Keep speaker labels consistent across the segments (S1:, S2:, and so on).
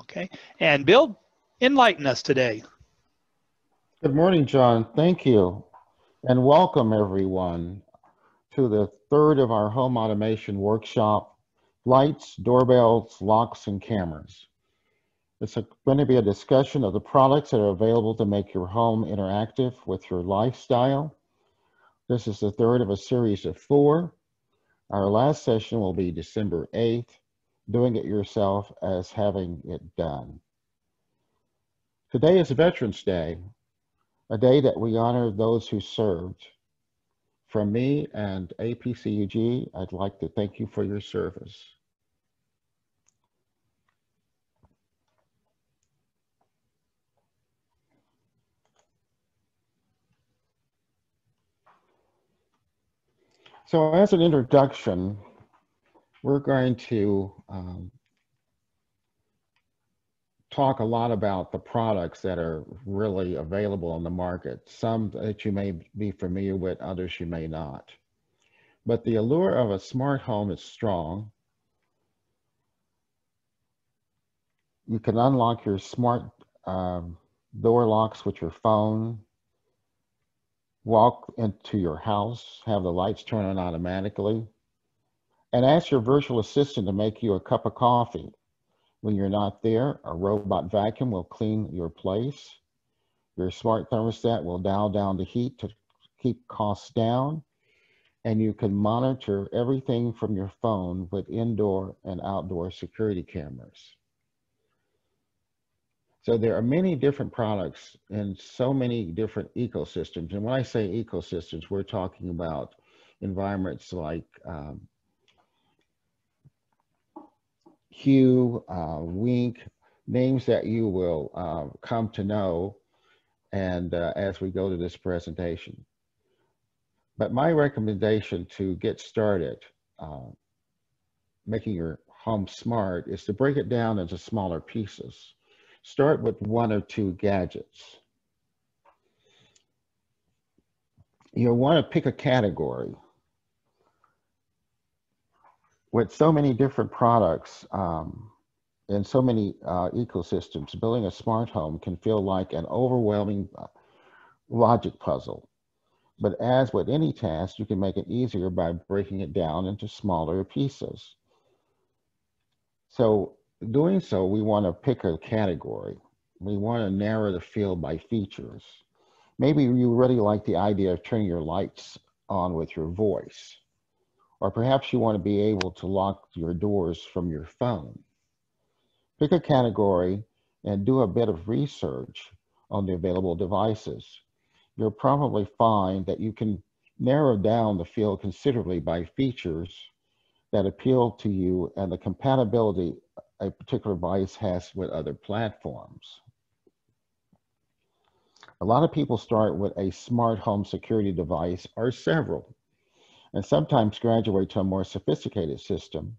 S1: Okay. And Bill, enlighten us today.
S2: Good morning, John. Thank you. And welcome everyone to the third of our home automation workshop, lights, doorbells, locks, and cameras. It's a, going to be a discussion of the products that are available to make your home interactive with your lifestyle. This is the third of a series of four. Our last session will be December 8th, doing it yourself as having it done. Today is Veterans Day, a day that we honor those who served. From me and APCUG, I'd like to thank you for your service. So as an introduction, we're going to um, talk a lot about the products that are really available on the market. Some that you may be familiar with, others you may not. But the allure of a smart home is strong. You can unlock your smart um, door locks with your phone, walk into your house, have the lights turn on automatically, and ask your virtual assistant to make you a cup of coffee. When you're not there, a robot vacuum will clean your place. Your smart thermostat will dial down the heat to keep costs down. And you can monitor everything from your phone with indoor and outdoor security cameras. So there are many different products in so many different ecosystems. And when I say ecosystems, we're talking about environments like um, Hue, uh, Wink, names that you will uh, come to know and uh, as we go to this presentation. But my recommendation to get started uh, making your home smart is to break it down into smaller pieces. Start with one or two gadgets. You'll want to pick a category. With so many different products um, and so many uh, ecosystems, building a smart home can feel like an overwhelming uh, logic puzzle. But as with any task, you can make it easier by breaking it down into smaller pieces. So doing so, we want to pick a category. We want to narrow the field by features. Maybe you really like the idea of turning your lights on with your voice. Or perhaps you want to be able to lock your doors from your phone. Pick a category and do a bit of research on the available devices. You'll probably find that you can narrow down the field considerably by features that appeal to you and the compatibility a particular device has with other platforms. A lot of people start with a smart home security device or several, and sometimes graduate to a more sophisticated system.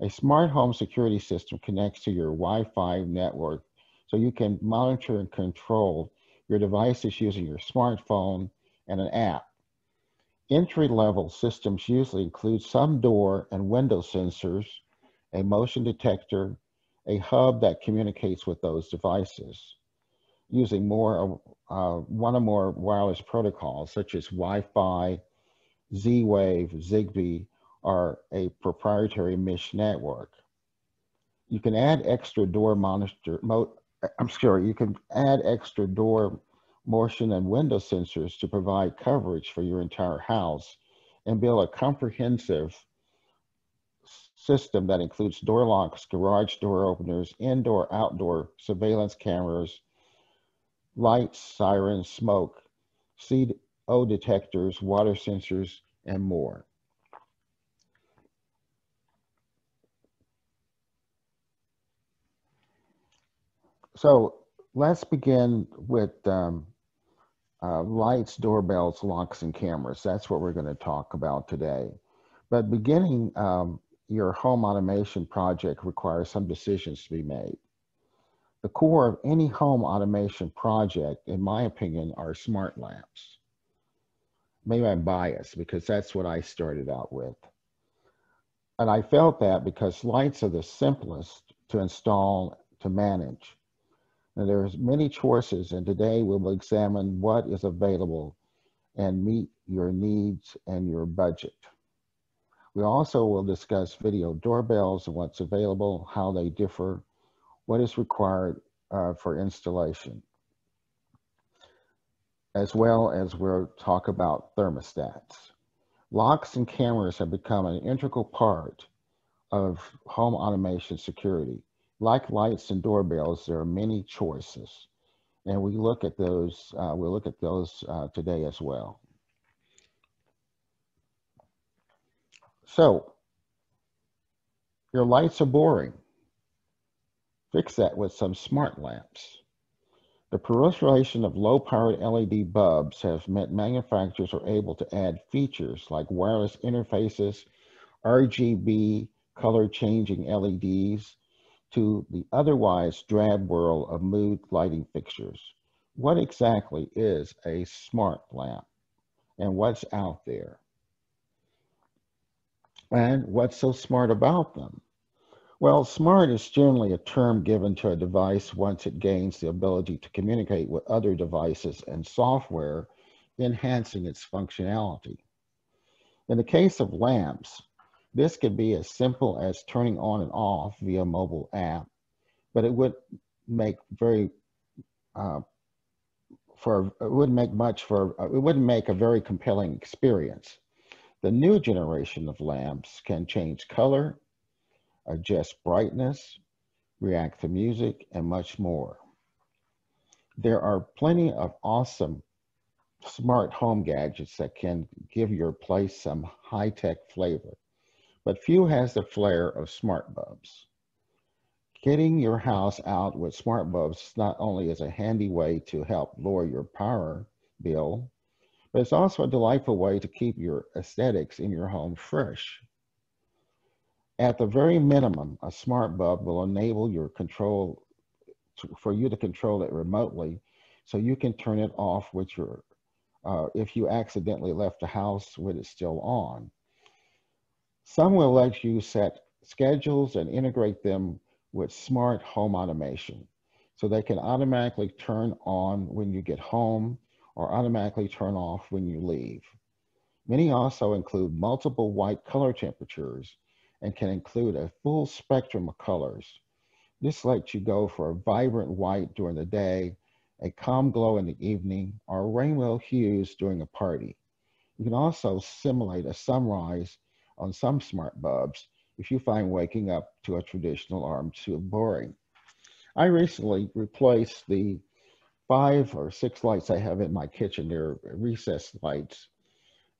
S2: A smart home security system connects to your Wi-Fi network so you can monitor and control your devices using your smartphone and an app. Entry-level systems usually include some door and window sensors a motion detector, a hub that communicates with those devices using more uh, one or more wireless protocols such as Wi-Fi, Z-Wave, Zigbee, or a proprietary mesh network. You can add extra door monitor, mo I'm sorry, you can add extra door motion and window sensors to provide coverage for your entire house and build a comprehensive system that includes door locks, garage door openers, indoor, outdoor surveillance cameras, lights, sirens, smoke, CO detectors, water sensors, and more. So let's begin with um, uh, lights, doorbells, locks, and cameras. That's what we're going to talk about today. But beginning um, your home automation project requires some decisions to be made. The core of any home automation project, in my opinion, are smart lamps. Maybe I'm biased because that's what I started out with. And I felt that because lights are the simplest to install to manage. Now, there's many choices, and today we will examine what is available and meet your needs and your budget. We also will discuss video doorbells and what's available, how they differ, what is required uh, for installation, as well as we'll talk about thermostats. Locks and cameras have become an integral part of home automation security. Like lights and doorbells, there are many choices, and we look at those. Uh, we'll look at those uh, today as well. So, your lights are boring. Fix that with some smart lamps. The proliferation of low-powered LED bulbs has meant manufacturers are able to add features like wireless interfaces, RGB color-changing LEDs to the otherwise drab world of mood lighting fixtures. What exactly is a smart lamp and what's out there? And what's so smart about them? Well, smart is generally a term given to a device once it gains the ability to communicate with other devices and software, enhancing its functionality. In the case of lamps, this could be as simple as turning on and off via mobile app, but it would make very uh, for it wouldn't make much for it wouldn't make a very compelling experience. The new generation of lamps can change color, adjust brightness, react to music, and much more. There are plenty of awesome smart home gadgets that can give your place some high-tech flavor, but few has the flair of smart bulbs. Getting your house out with smart bulbs not only is a handy way to help lower your power bill, but it's also a delightful way to keep your aesthetics in your home fresh. At the very minimum, a smart bulb will enable your control to, for you to control it remotely so you can turn it off with your, uh, if you accidentally left the house with it still on. Some will let you set schedules and integrate them with smart home automation so they can automatically turn on when you get home or automatically turn off when you leave. Many also include multiple white color temperatures and can include a full spectrum of colors. This lets you go for a vibrant white during the day, a calm glow in the evening, or rainbow hues during a party. You can also simulate a sunrise on some smart bulbs if you find waking up to a traditional alarm too boring. I recently replaced the five or six lights I have in my kitchen. They're recessed lights.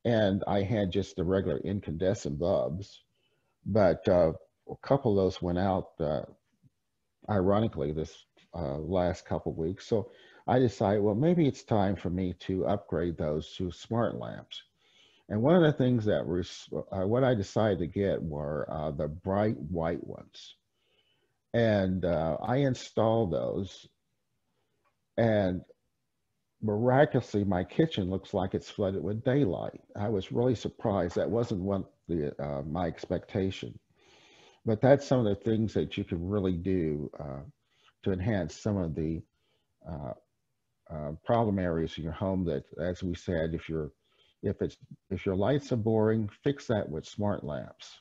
S2: And I had just the regular incandescent bulbs. But uh, a couple of those went out, uh, ironically, this uh, last couple weeks. So I decided, well, maybe it's time for me to upgrade those to smart lamps. And one of the things that was, uh, what I decided to get were uh, the bright white ones. And uh, I installed those and miraculously my kitchen looks like it's flooded with daylight. I was really surprised. That wasn't what the uh, my expectation. But that's some of the things that you can really do uh, to enhance some of the uh, uh problem areas in your home that as we said if you're if it's if your lights are boring fix that with smart lamps.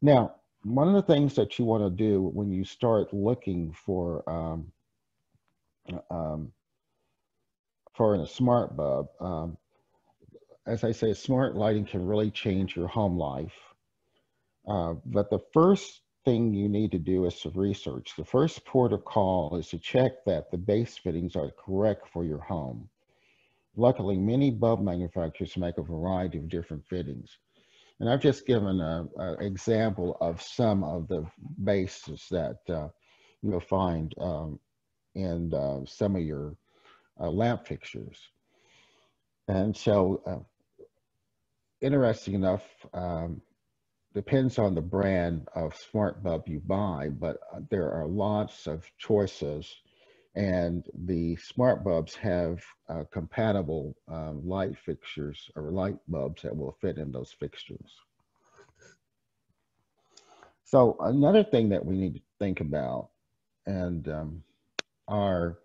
S2: Now one of the things that you want to do when you start looking for um, um, for a smart bulb. Um, as I say, smart lighting can really change your home life. Uh, but the first thing you need to do is to research. The first port of call is to check that the base fittings are correct for your home. Luckily, many bulb manufacturers make a variety of different fittings. And I've just given an example of some of the bases that uh, you'll find um, and uh, some of your uh, lamp fixtures. And so, uh, interesting enough, um, depends on the brand of smart bulb you buy, but uh, there are lots of choices and the smart bulbs have uh, compatible um, light fixtures or light bulbs that will fit in those fixtures. So another thing that we need to think about and um, our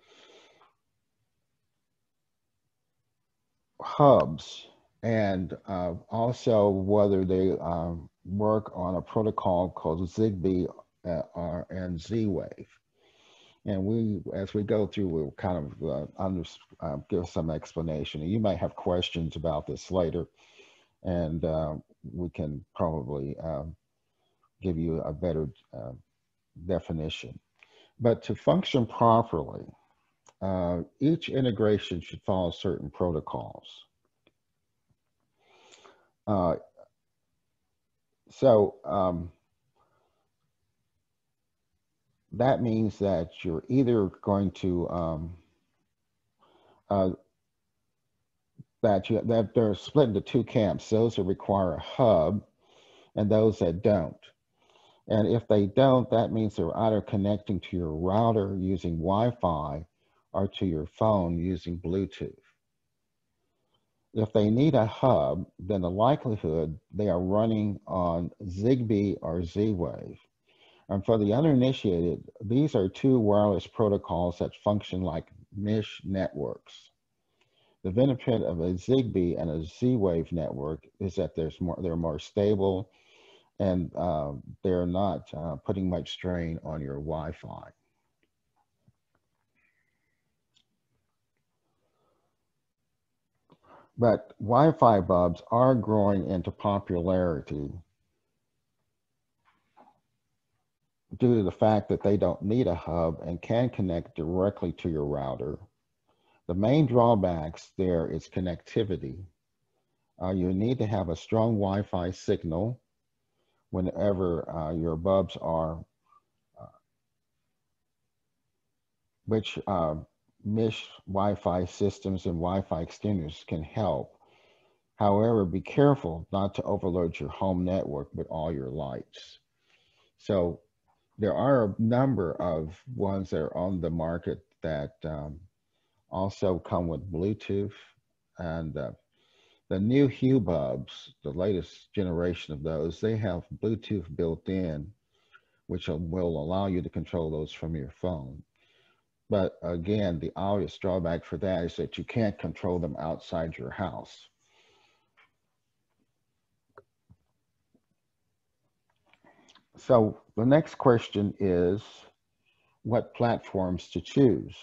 S2: hubs and uh, also whether they um, work on a protocol called Zigbee uh, or, and Z-Wave. And we, as we go through, we'll kind of uh, under, uh, give some explanation. You might have questions about this later, and we can probably give you a better definition. But to function properly, uh, each integration should follow certain protocols. Uh, so um, that means that you're either going to um, uh, that you that they're split into two camps: those that require a hub, and those that don't. And if they don't, that means they're either connecting to your router using Wi-Fi or to your phone using Bluetooth. If they need a hub, then the likelihood they are running on Zigbee or Z-Wave. And for the uninitiated, these are two wireless protocols that function like mesh networks. The benefit of a Zigbee and a Z-Wave network is that there's more, they're more stable and uh, they're not uh, putting much strain on your Wi-Fi. But Wi-Fi bulbs are growing into popularity due to the fact that they don't need a hub and can connect directly to your router. The main drawbacks there is connectivity. Uh, you need to have a strong Wi-Fi signal whenever uh, your bulbs are, uh, which uh, mesh Wi-Fi systems and Wi-Fi extenders can help. However, be careful not to overload your home network with all your lights. So there are a number of ones that are on the market that um, also come with Bluetooth and uh, the new Hue bulbs, the latest generation of those, they have Bluetooth built in, which will allow you to control those from your phone. But again, the obvious drawback for that is that you can't control them outside your house. So the next question is what platforms to choose?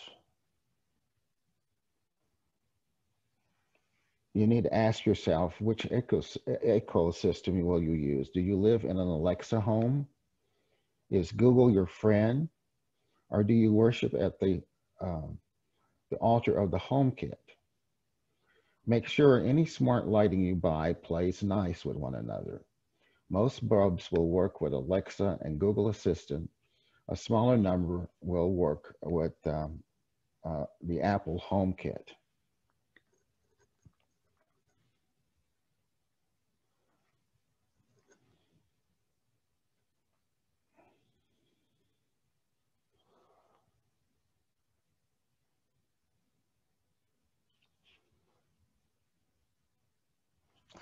S2: You need to ask yourself which ecos ecosystem will you use? Do you live in an Alexa home? Is Google your friend? Or do you worship at the, um, the altar of the HomeKit? Make sure any smart lighting you buy plays nice with one another. Most bulbs will work with Alexa and Google Assistant. A smaller number will work with um, uh, the Apple HomeKit.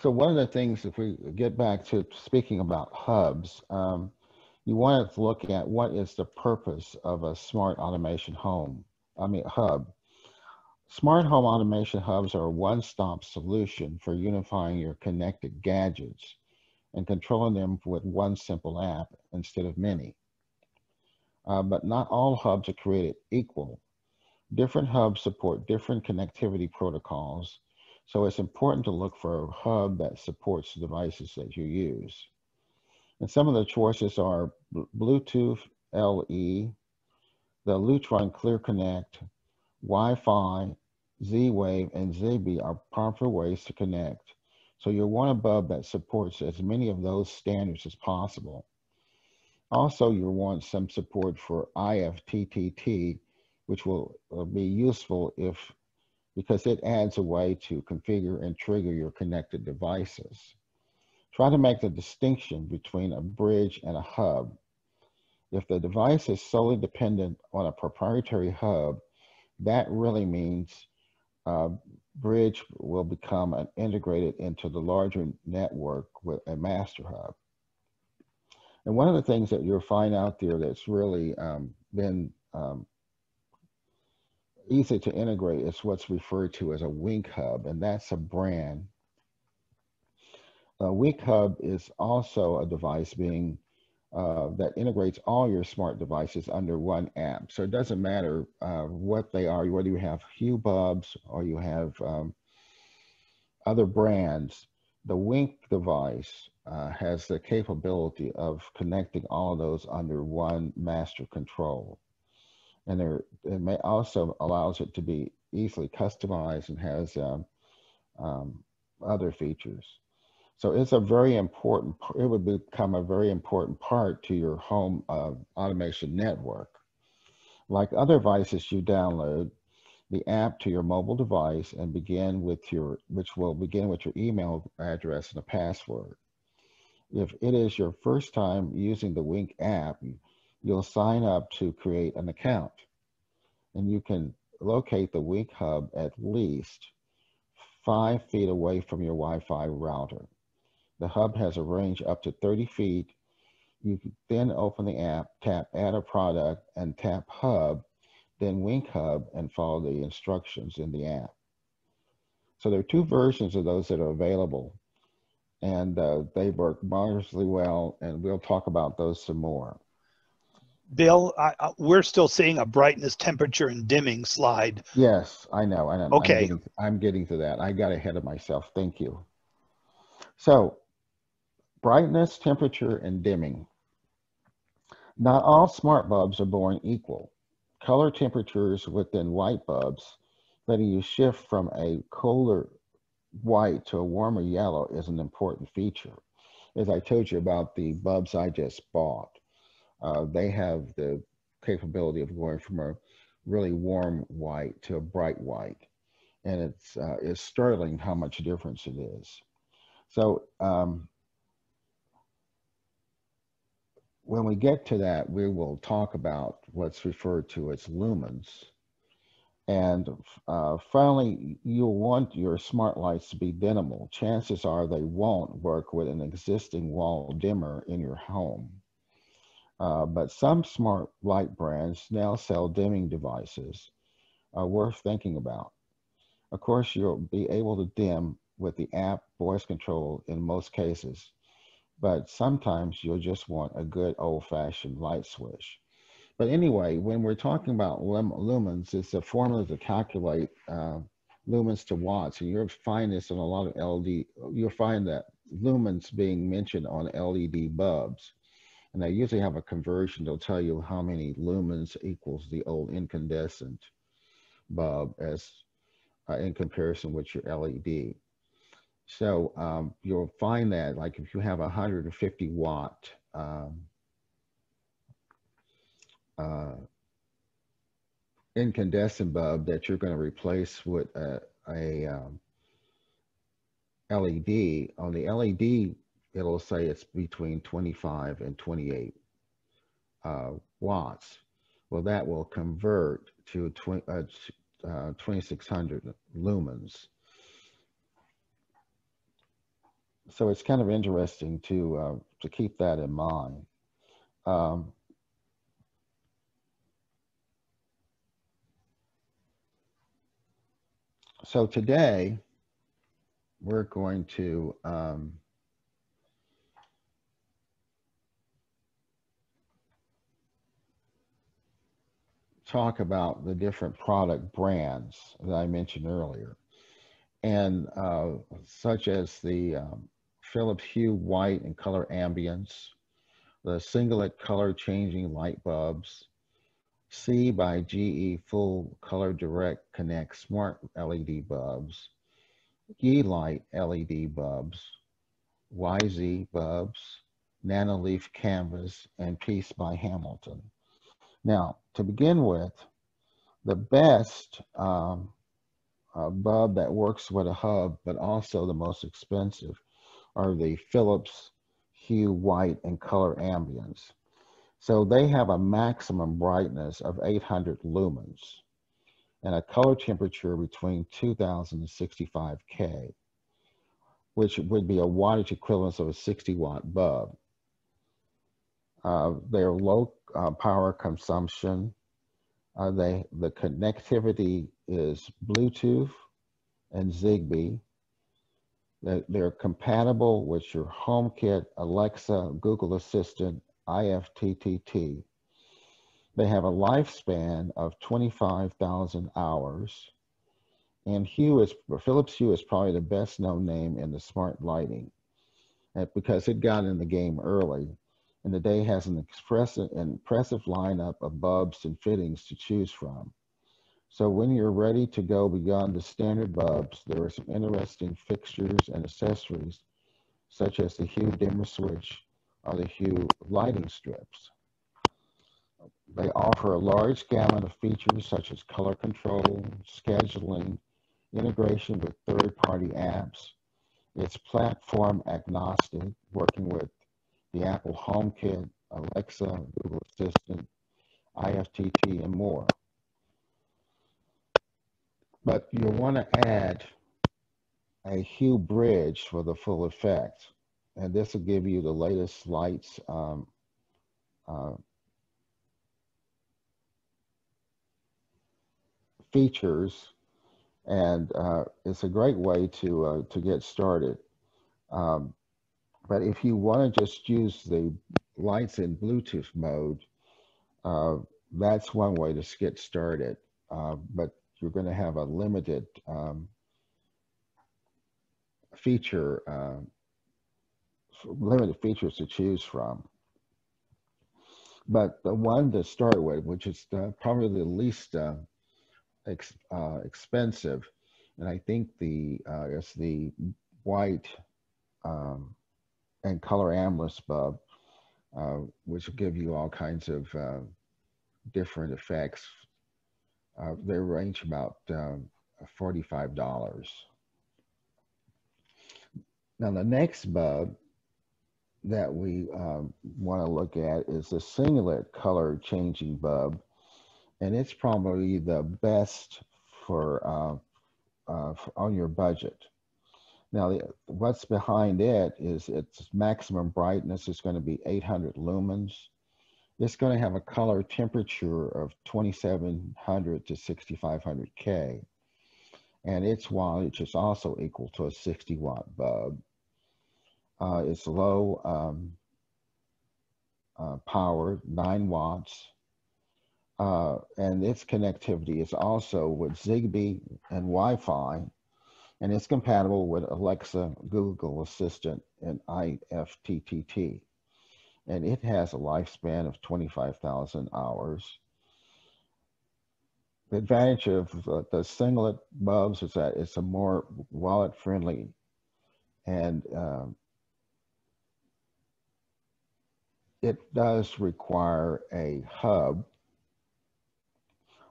S2: So one of the things, if we get back to speaking about hubs, um, you want to look at what is the purpose of a smart automation home, I mean hub. Smart home automation hubs are a one-stop solution for unifying your connected gadgets and controlling them with one simple app instead of many. Uh, but not all hubs are created equal. Different hubs support different connectivity protocols so it's important to look for a hub that supports the devices that you use. And some of the choices are Bluetooth LE, the Lutron Clear Connect, Wi-Fi, Z-Wave, and Zigbee are proper ways to connect. So you'll want a bulb that supports as many of those standards as possible. Also, you'll want some support for IFTTT, which will uh, be useful if because it adds a way to configure and trigger your connected devices. Try to make the distinction between a bridge and a hub. If the device is solely dependent on a proprietary hub, that really means bridge will become an integrated into the larger network with a master hub. And one of the things that you'll find out there that's really um, been um, easy to integrate is what's referred to as a Wink Hub, and that's a brand. A Wink Hub is also a device being uh, that integrates all your smart devices under one app. So it doesn't matter uh, what they are, whether you have Hue bulbs or you have um, other brands, the Wink device uh, has the capability of connecting all of those under one master control. And there, it may also allows it to be easily customized and has um, um, other features. So it's a very important, it would become a very important part to your home uh, automation network. Like other devices you download, the app to your mobile device and begin with your, which will begin with your email address and a password. If it is your first time using the Wink app, you'll sign up to create an account. And you can locate the Wink Hub at least five feet away from your Wi-Fi router. The hub has a range up to 30 feet. You can then open the app, tap add a product and tap hub then Wink Hub and follow the instructions in the app. So there are two versions of those that are available and uh, they work marvelously well and we'll talk about those some more.
S1: Bill, I, I, we're still seeing a brightness, temperature, and dimming slide.
S2: Yes, I know. I know.
S1: Okay.
S2: I'm getting, I'm getting to that. I got ahead of myself. Thank you. So, brightness, temperature, and dimming. Not all smart bulbs are born equal color temperatures within light bulbs, letting you shift from a cooler white to a warmer yellow is an important feature. As I told you about the bulbs I just bought, uh, they have the capability of going from a really warm white to a bright white. And it's, uh, it's startling how much difference it is. So um, when we get to that, we will talk about what's referred to as lumens. And uh, finally, you'll want your smart lights to be dimmable. Chances are they won't work with an existing wall dimmer in your home. Uh, but some smart light brands now sell dimming devices uh, worth thinking about. Of course, you'll be able to dim with the app voice control in most cases but sometimes you'll just want a good old fashioned light switch. But anyway, when we're talking about lumens, it's a formula to calculate uh, lumens to watts. And you'll find this in a lot of LED, you'll find that lumens being mentioned on LED bulbs. And they usually have a conversion, they'll tell you how many lumens equals the old incandescent bulb as uh, in comparison with your LED. So um, you'll find that like if you have a 150 watt um, uh, incandescent bulb that you're going to replace with a, a um, LED, on the LED, it'll say it's between 25 and 28 uh, watts. Well, that will convert to 20, uh, uh, 2600 lumens so it's kind of interesting to uh, to keep that in mind. Um, so today we're going to um, talk about the different product brands that I mentioned earlier and uh, such as the um, Philips Hue white and color ambience, the Sengled color changing light bulbs, C by GE full color direct connect smart LED bulbs, Yeelight LED bulbs, Wyze bulbs, Nanoleaf canvas, and Piece by Hamilton. Now, to begin with, the best um, uh, bulb that works with a hub, but also the most expensive are the Philips hue white and color ambience. So they have a maximum brightness of 800 lumens and a color temperature between 2000 and 65 K, which would be a wattage equivalent of a 60 watt bulb. Uh, their low uh, power consumption Uh, they the connectivity is Bluetooth and Zigbee. They're, they're compatible with your HomeKit, Alexa, Google Assistant, IFTTT. They have a lifespan of 25,000 hours. And Hue is, Philips Hue is probably the best known name in the smart lighting because it got in the game early. And the day has an expressive, impressive lineup of bulbs and fittings to choose from. So when you're ready to go beyond the standard bulbs, there are some interesting fixtures and accessories, such as the Hue dimmer switch or the Hue lighting strips. They offer a large gamut of features such as color control, scheduling, integration with third-party apps. It's platform agnostic, working with the Apple HomeKit, Alexa, Google Assistant, IFTTT, and more. But you'll want to add a Hue bridge for the full effect. And this will give you the latest lights um, uh, features and uh, it's a great way to uh, to get started. Um, but if you want to just use the lights in Bluetooth mode, uh, that's one way to get started. Uh, but you're going to have a limited um, feature, uh, limited features to choose from. But the one to start with, which is the, probably the least uh, ex, uh, expensive, and I think the uh, it's the white um, and color ambience bulb, uh, which will give you all kinds of uh, different effects. Uh, they range about um, forty-five dollars. Now the next bulb that we um, want to look at is the Sengled color changing bulb and it's probably the best for, uh, uh, for on your budget. Now, the, what's behind it is its maximum brightness is going to be 800 lumens. It's going to have a color temperature of 2700 to 6500 K. And its wattage is also equal to a 60 watt bulb. Uh, it's low um, uh, powered, 9 watts uh, and its connectivity is also with Zigbee and Wi-Fi, and it's compatible with Alexa, Google Assistant, and IFTTT. And it has a lifespan of 25,000 hours. The advantage of the, Sengled bulbs is that it's a more wallet friendly and um, it does require a hub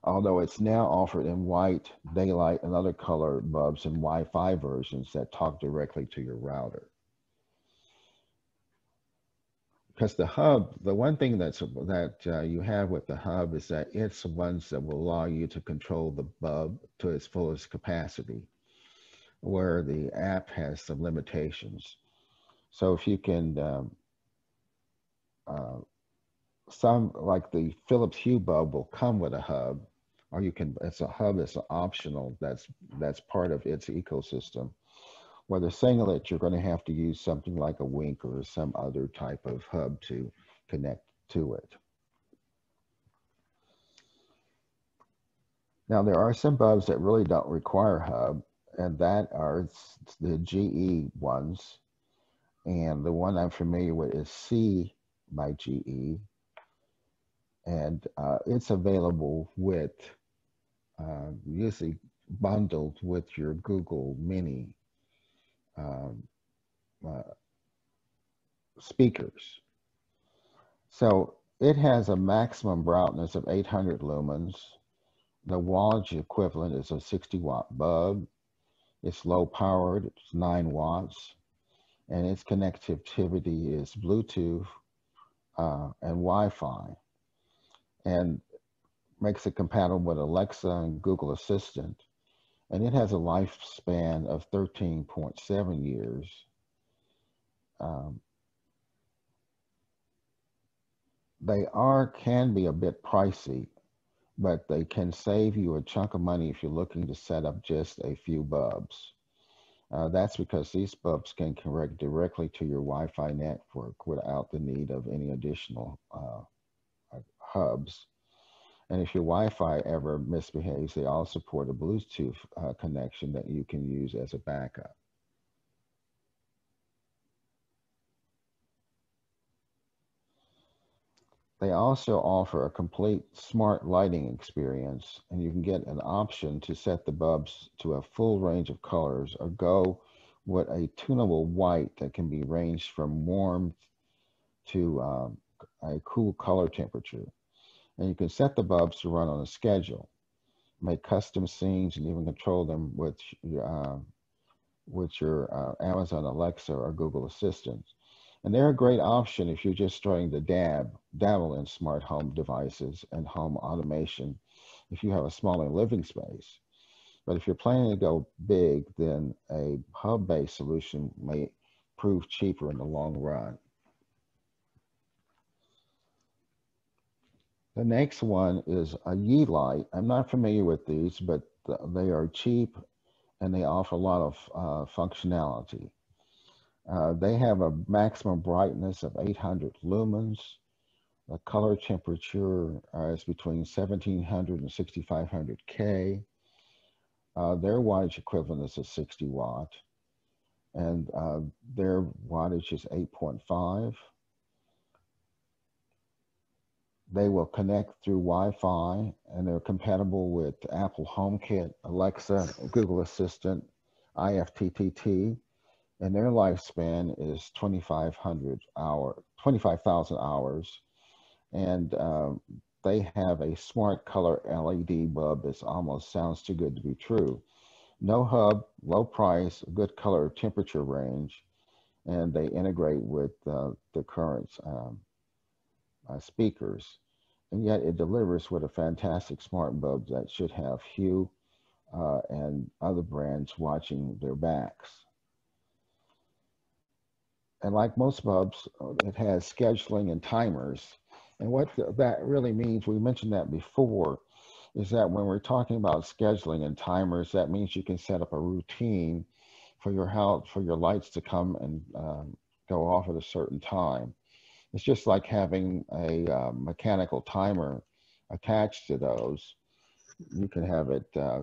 S2: although it's now offered in white, daylight, and other color bulbs and Wi-Fi versions that talk directly to your router. Because the hub, the one thing that's that uh, you have with the hub is that it's the ones that will allow you to control the bulb to its fullest capacity, where the app has some limitations. So if you can um, uh, some like the Philips Hue bulb will come with a hub, or you can it's a hub it's optional that's that's part of its ecosystem. Where the Sengled you're going to have to use something like a wink or some other type of hub to connect to it. Now there are some bulbs that really don't require hub and that are the GE ones. And the one I'm familiar with is C by GE and uh, it's available with uh, usually bundled with your Google Mini um, uh, speakers. So it has a maximum brightness of 800 lumens. The wattage equivalent is a 60 watt bulb. It's low powered, it's 9 watts, and its connectivity is Bluetooth uh, and Wi Fi. And makes it compatible with Alexa and Google Assistant. And it has a lifespan of 13.7 years. Um, they are, can be a bit pricey. but they can save you a chunk of money if you're looking to set up just a few bulbs. Uh, that's because these bulbs can connect directly to your Wi-Fi network without the need of any additional uh, uh hubs. And if your Wi-Fi ever misbehaves, they all support a Bluetooth uh, connection that you can use as a backup. They also offer a complete smart lighting experience, and you can get an option to set the bulbs to a full range of colors or go with a tunable white that can be ranged from warm to um, a cool color temperature and you can set the bulbs to run on a schedule, make custom scenes, and even control them with your, uh, with your uh, Amazon Alexa or Google Assistant. And they're a great option if you're just starting to dab, dabble in smart home devices and home automation if you have a smaller living space. But if you're planning to go big, then a hub-based solution may prove cheaper in the long run. The next one is a Yeelight. I'm not familiar with these, but they are cheap and they offer a lot of uh, functionality. Uh, they have a maximum brightness of 800 lumens. The color temperature uh, is between 1700 and 6500 K. Uh, their wattage equivalent is a 60 watt, and uh, their wattage is 8.5. They will connect through Wi-Fi and they're compatible with Apple HomeKit, Alexa, Google Assistant, IFTTT, and their lifespan is 2,500 hour, 25,000 hours. And um, they have a smart color LED bulb that almost sounds too good to be true. No hub, low price, good color temperature range, and they integrate with uh, the current um, uh, speakers. And yet it delivers with a fantastic smart bulb that should have Hue uh, and other brands watching their backs. And like most bulbs, it has scheduling and timers. And what that really means, we mentioned that before, is that when we're talking about scheduling and timers, that means you can set up a routine for your house, for your lights to come and um, go off at a certain time. It's just like having a uh, mechanical timer attached to those. You can have it uh,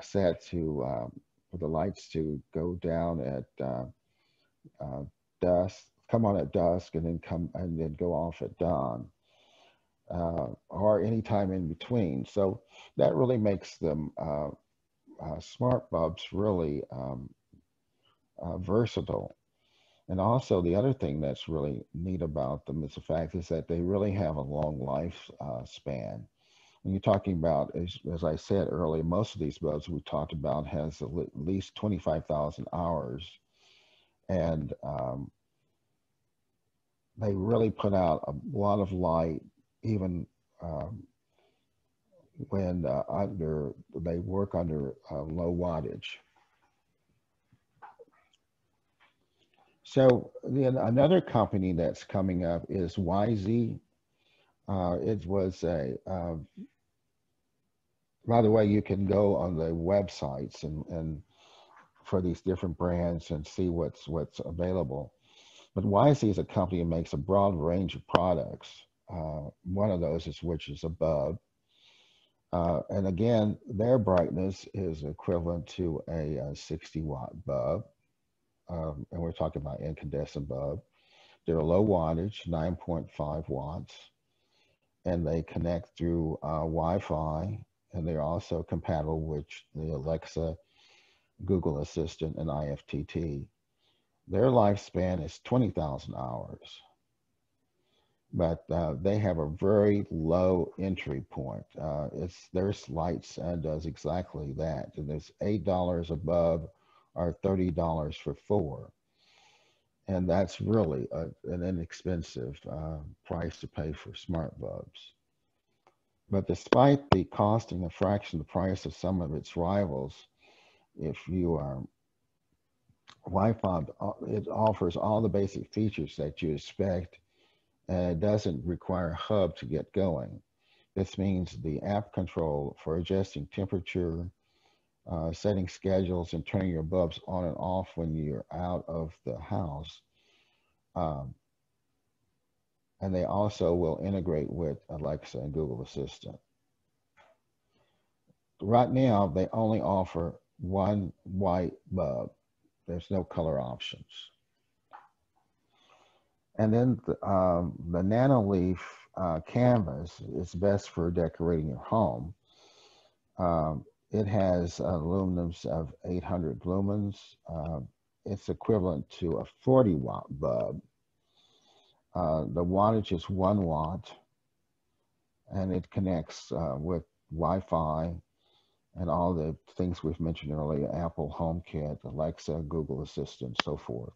S2: set to um, for the lights to go down at uh, uh, dusk, come on at dusk, and then come and then go off at dawn, uh, or any time in between. So that really makes them uh, smart bulbs really um, versatile. And also the other thing that's really neat about them is the fact is that they really have a long life uh, span. When you're talking about, as, as, I said earlier, most of these boats we talked about has at least 25,000 hours. And um, they really put out a lot of light, even um, when uh, under, they work under uh, low wattage. So another company that's coming up is Wyze. Uh, it was a, uh, by the way, you can go on the websites and, and for these different brands and see what's what's available. But Wyze is a company that makes a broad range of products. Uh, one of those is which is above. Uh, and again, their brightness is equivalent to a, a 60 watt bulb um, and we're talking about incandescent bulb. They're low wattage, 9.5 watts, and they connect through uh, Wi-Fi, and they're also compatible with the Alexa, Google Assistant, and IFTTT. Their lifespan is 20,000 hours, but uh, they have a very low entry point. Uh, it's their lights uh, does exactly that, and it's eight dollars above are $30 for four. And that's really a, an inexpensive uh, price to pay for smart bulbs. But despite the costing a fraction of the price of some of its rivals, if you are Wi-Fi, uh, it offers all the basic features that you expect and it doesn't require a hub to get going. This means the app control for adjusting temperature, uh, setting schedules, and turning your bulbs on and off when you're out of the house. Um, and they also will integrate with Alexa and Google Assistant. Right now, they only offer one white bulb. There's no color options. And then the, um, the Nanoleaf uh, canvas is best for decorating your home. Um, it has uh, lumens of 800 lumens. Uh, it's equivalent to a 40 watt bulb. Uh, the wattage is one watt and it connects uh, with Wi-Fi and all the things we've mentioned earlier, Apple HomeKit, Alexa, Google Assistant, so forth.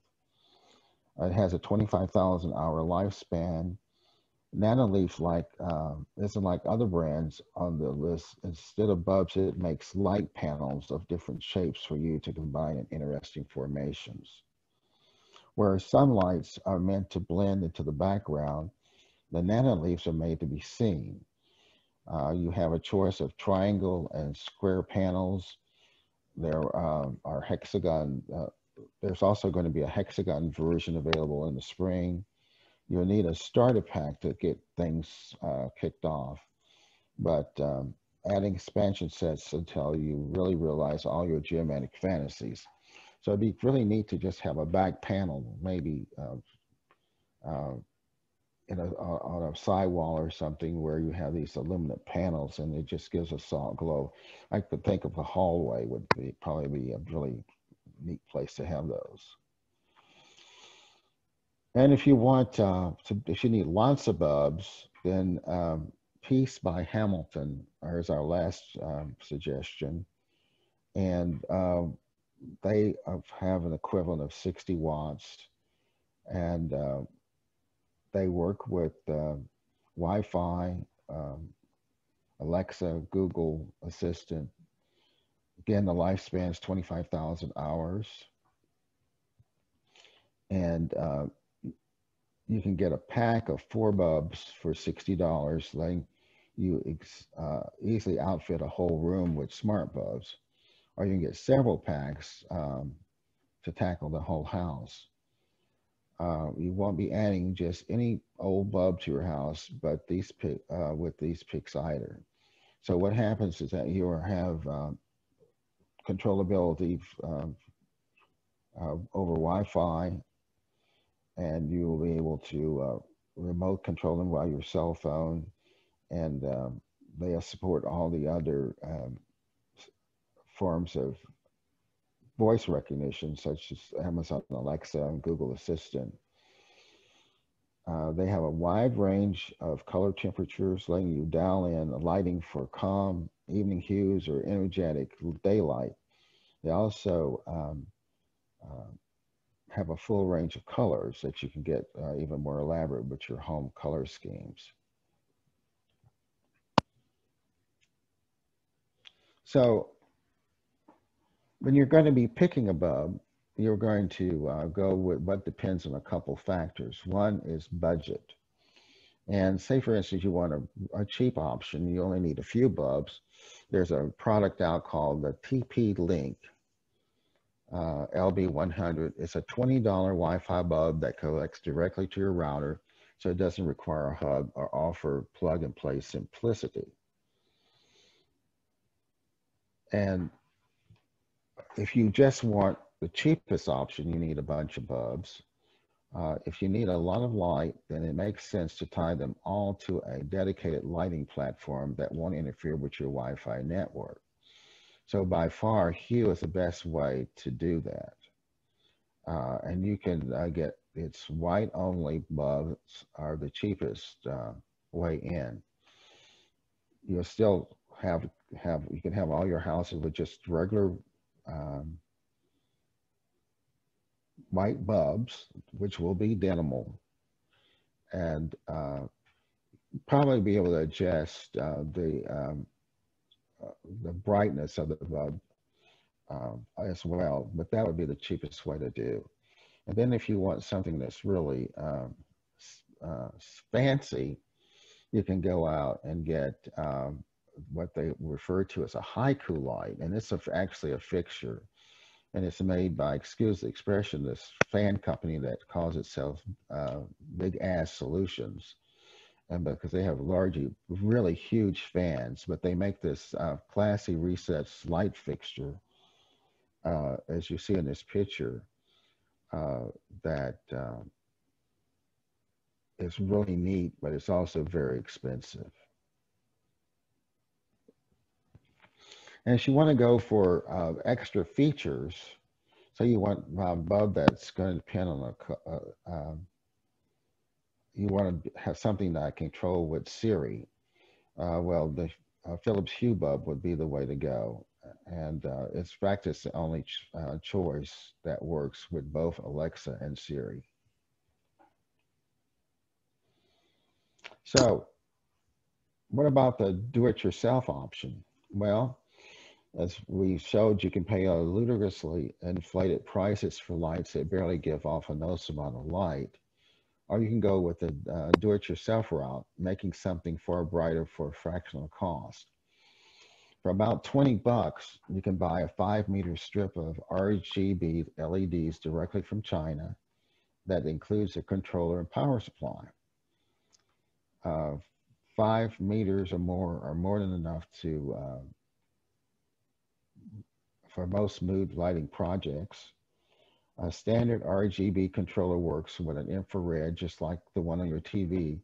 S2: It has a 25,000 hour lifespan. Nanoleaf like uh, isn't like other brands on the list. Instead of bulbs, it makes light panels of different shapes for you to combine in interesting formations. Whereas some lights are meant to blend into the background, the nanoleafs are made to be seen. Uh, you have a choice of triangle and square panels. There um, are hexagon. Uh, there's also going to be a hexagon version available in the spring. You'll need a starter pack to get things uh, kicked off. But um, adding expansion sets until you really realize all your geometric fantasies. So it'd be really neat to just have a back panel, maybe uh, uh, in a, on a sidewall or something where you have these aluminum panels and it just gives a solid glow. I could think of a hallway would be probably be a really neat place to have those. And if you want, uh, to, if you need lots of bulbs, then um, Peace by Hamilton is our last um, suggestion. And um, they have an equivalent of 60 watts. And uh, they work with uh, Wi-Fi, um, Alexa, Google Assistant. Again, the lifespan is 25,000 hours. And uh, you can get a pack of four bulbs for $60, letting you uh, easily outfit a whole room with smart bulbs. Or you can get several packs um, to tackle the whole house. Uh, you won't be adding just any old bulb to your house, but these uh, with these picks either. So what happens is that you have uh, controllability over Wi-Fi, and you will be able to uh, remote control them via your cell phone, and um, they support all the other um, forms of voice recognition, such as Amazon Alexa and Google Assistant. Uh, they have a wide range of color temperatures, letting you dial in lighting for calm evening hues or energetic daylight. They also um, uh, have a full range of colors that you can get uh, even more elaborate with your home color schemes. So when you're going to be picking a bulb, you're going to uh, go with what depends on a couple factors. One is budget. And say, for instance, you want a, a cheap option, you only need a few bulbs. There's a product out called the TP Link uh, LB100. It's a $20 Wi-Fi bulb that connects directly to your router, so it doesn't require a hub or offer plug and play simplicity. And if you just want the cheapest option, you need a bunch of bulbs. Uh, if you need a lot of light, then it makes sense to tie them all to a dedicated lighting platform that won't interfere with your Wi-Fi network. So by far, Hue is the best way to do that. Uh, and you can uh, get, its white only bulbs are the cheapest uh, way in. You'll still have, have, you can have all your houses with just regular um, white bulbs, which will be dimmable, and uh, probably be able to adjust uh, the um, the brightness of the bulb um, as well. But that would be the cheapest way to do. And then if you want something that's really um, uh, fancy, you can go out and get um, what they refer to as a haiku light. And it's a, actually a fixture. And it's made by, excuse the expression, this fan company that calls itself uh, Big Ass Solutions. Because they have large, really huge fans, but they make this uh, classy recessed light fixture, uh, as you see in this picture, uh, that uh, is really neat, but it's also very expensive. And if you want to go for uh, extra features, so you want a bulb that's going to depend on a, uh, um, you want to have something that I control with Siri. Uh, well, the uh, Philips Hue bulb would be the way to go. And uh, it's practice the only ch uh, choice that works with both Alexa and Siri. So what about the do-it-yourself option? Well, as we showed, you can pay a ludicrously inflated prices for lights that barely give off a noticeable amount of light. Or you can go with the uh, do-it-yourself route, making something far brighter for a fraction of the cost. For about 20 bucks, you can buy a five meter strip of RGB LEDs directly from China that includes a controller and power supply. Uh, five meters or more are more than enough to uh, for most mood lighting projects. A standard RGB controller works with an infrared, just like the one on your TV.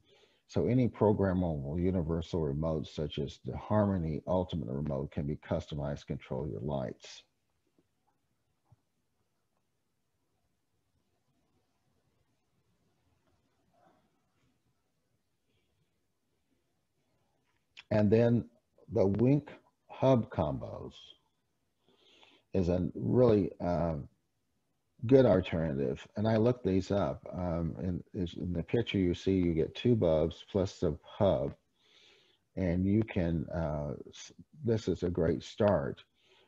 S2: So any programmable universal remote, such as the Harmony Ultimate Remote, can be customized to control your lights. And then the Wink hub combos is a really uh, good alternative. And I looked these up. Um, and in the picture you see, you get two bulbs plus the hub. And you can, uh, this is a great start.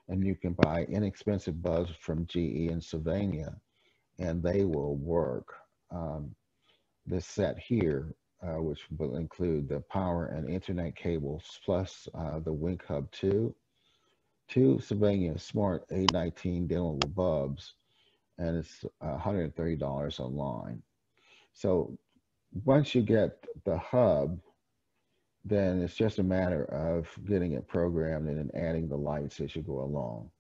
S2: And you can buy inexpensive bulbs from GE and Sylvania, and they will work. Um, this set here, uh, which will include the power and internet cables plus uh, the Wink Hub 2 two Sylvania Smart A19 dimmable bulbs, and it's $130 online. So once you get the hub, then it's just a matter of getting it programmed and then adding the lights as you go along.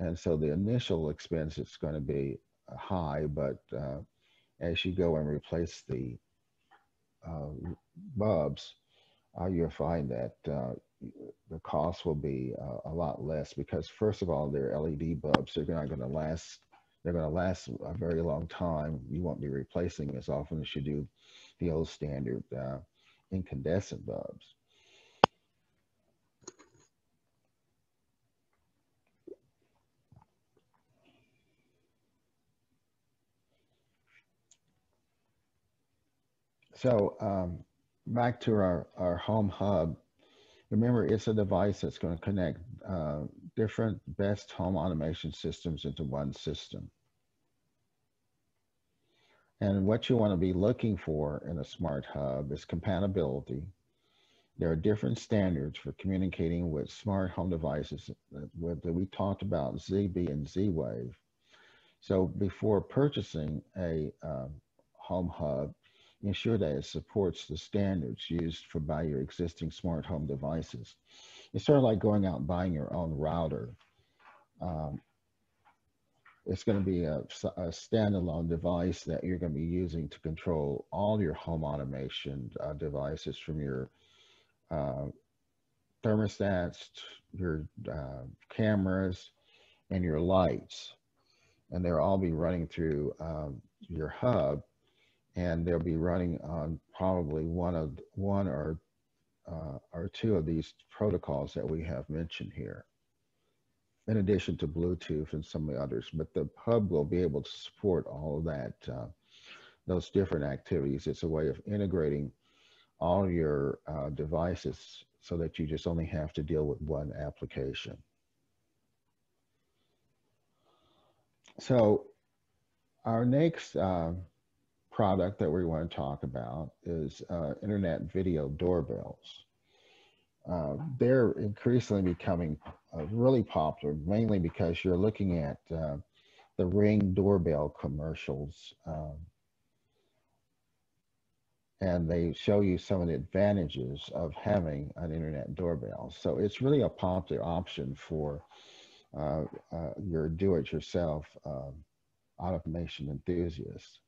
S2: And so the initial expense is going to be high, but uh, as you go and replace the uh, bulbs, uh, you'll find that uh, the cost will be uh, a lot less because first of all, they're LED bulbs. They're not going to last. They're going to last a very long time. You won't be replacing as often as you do the old standard uh, incandescent bulbs. So um, back to our, our home hub Remember, it's a device that's going to connect uh, different best home automation systems into one system. And what you want to be looking for in a smart hub is compatibility. There are different standards for communicating with smart home devices that we talked about Zigbee and Z-Wave. So before purchasing a uh, home hub, ensure that it supports the standards used for by your existing smart home devices. It's sort of like going out and buying your own router. Um, it's going to be a, a, standalone device that you're going to be using to control all your home automation uh, devices from your uh, thermostats, your uh, cameras, and your lights. And they'll all be running through um, your hub and they'll be running on probably one of one or uh, or two of these protocols that we have mentioned here, in addition to Bluetooth and some of the others. But the hub will be able to support all of that, uh, those different activities. It's a way of integrating all your uh, devices so that you just only have to deal with one application. So our next uh, product that we want to talk about is uh, internet video doorbells. Uh, they're increasingly becoming uh, really popular, mainly because you're looking at uh, the Ring doorbell commercials. Um, and they show you some of the advantages of having an internet doorbell. So it's really a popular option for uh, uh, your do-it-yourself um, automation enthusiasts.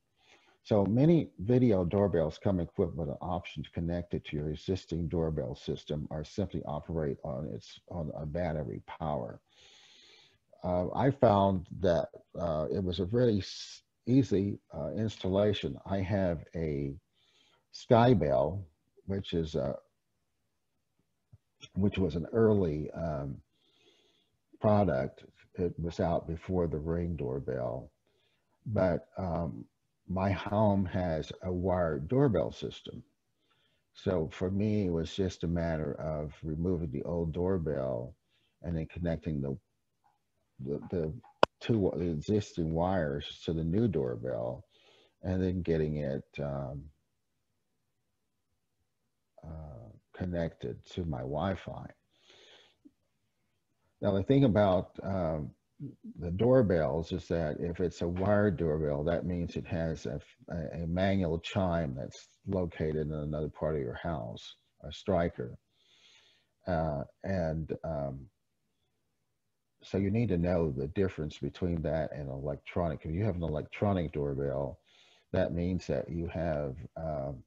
S2: So many video doorbells come equipped with an option to connect it to your existing doorbell system or simply operate on its on a battery power. Uh, I found that uh, it was a very easy uh, installation. I have a Skybell, which is a which was an early um, product. It was out before the Ring doorbell, but um, my home has a wired doorbell system. So for me, it was just a matter of removing the old doorbell and then connecting the the, the two the existing wires to the new doorbell, and then getting it um, uh, connected to my Wi-Fi. Now the thing about um, the doorbells is that if it's a wired doorbell, that means it has a, a, manual chime that's located in another part of your house, a striker. Uh, and um, so you need to know the difference between that and electronic. If you have an electronic doorbell, that means that you have um,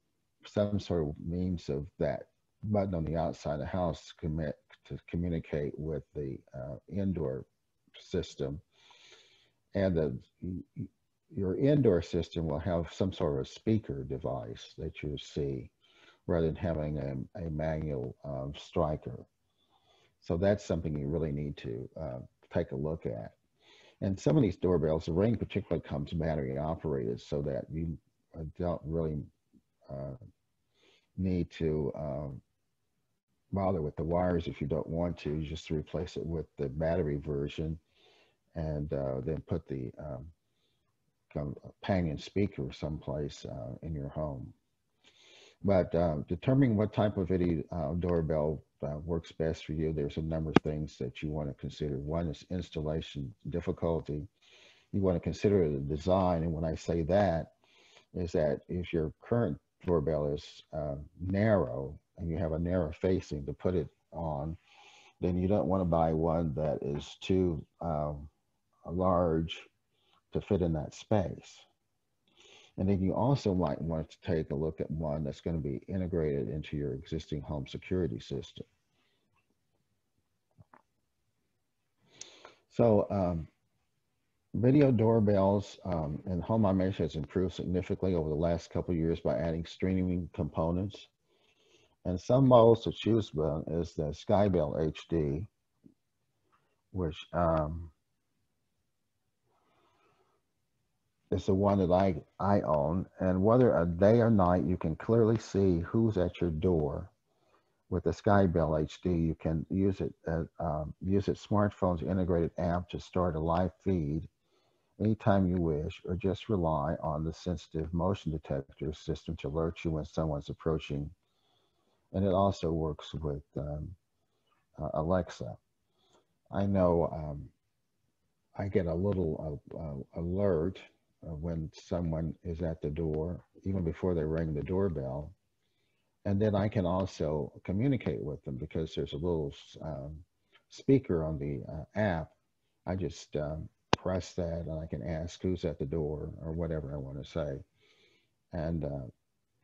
S2: some sort of means of that button on the outside of the house to, commit, to communicate with the uh, indoor system. And the, your indoor system will have some sort of speaker device that you see rather than having a, a manual um, striker. So that's something you really need to uh, take a look at. And some of these doorbells, the Ring particularly comes battery operated so that you uh, don't really uh, need to um, bother with the wires if you don't want to. You just replace it with the battery version and uh, then put the um, companion speaker someplace uh, in your home. But uh, determining what type of video uh, doorbell uh, works best for you, there's a number of things that you want to consider. One is installation difficulty. You want to consider the design, and when I say that, is that if your current doorbell is uh, narrow and you have a narrow facing to put it on, then you don't want to buy one that is too um, large to fit in that space. And then you also might want to take a look at one that's going to be integrated into your existing home security system. So um, video doorbells um, and home automation has improved significantly over the last couple years by adding streaming components. And some models to choose from is the Skybell HD, which um, is the one that I, I own. And whether a day or night, you can clearly see who's at your door. With the Skybell HD, you can use it uh, um, use its smartphone's integrated app to start a live feed anytime you wish, or just rely on the sensitive motion detector system to alert you when someone's approaching. And it also works with um, uh, Alexa. I know um, I get a little uh, uh, alert when someone is at the door, even before they ring the doorbell. And then I can also communicate with them because there's a little um, speaker on the uh, app. I just um, press that and I can ask who's at the door or whatever I want to say. And uh,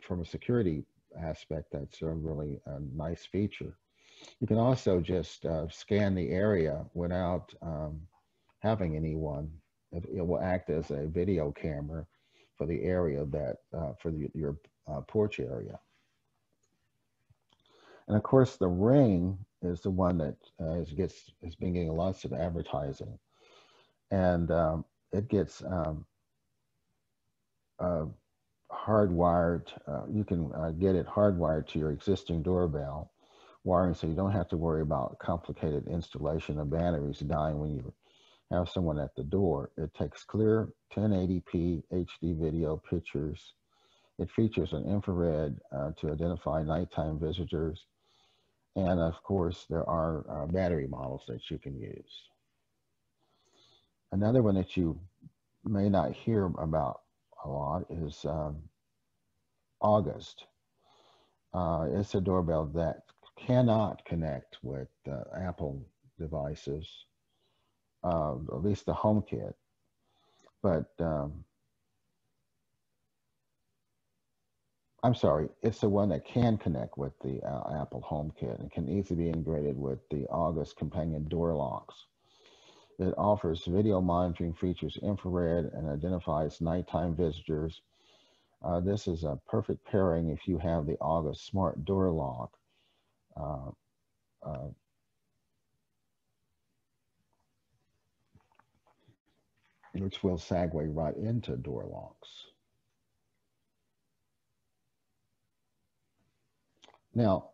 S2: from a security aspect, that's a really a nice feature. You can also just uh, scan the area without um, having anyone it, will act as a video camera for the area that, uh, for the, your uh, porch area. And of course, the ring is the one that uh, is, gets, has been getting lots of advertising. And um, it gets um, uh, hardwired, uh, you can uh, get it hardwired to your existing doorbell wiring so you don't have to worry about complicated installation of batteries dying when you have someone at the door. It takes clear 1080p HD video pictures It features an infrared uh, to identify nighttime visitors. And of course, there are uh, battery models that you can use. Another one that you may not hear about a lot is um, August. Uh, it's a doorbell that cannot connect with uh, Apple devices, uh, at least the HomeKit. But um, I'm sorry, it's the one that can connect with the uh, Apple HomeKit and can easily be integrated with the August companion door locks. It offers video monitoring features infrared and identifies nighttime visitors. Uh, this is a perfect pairing if you have the August smart door lock. Uh, which will segue right into door locks. Now,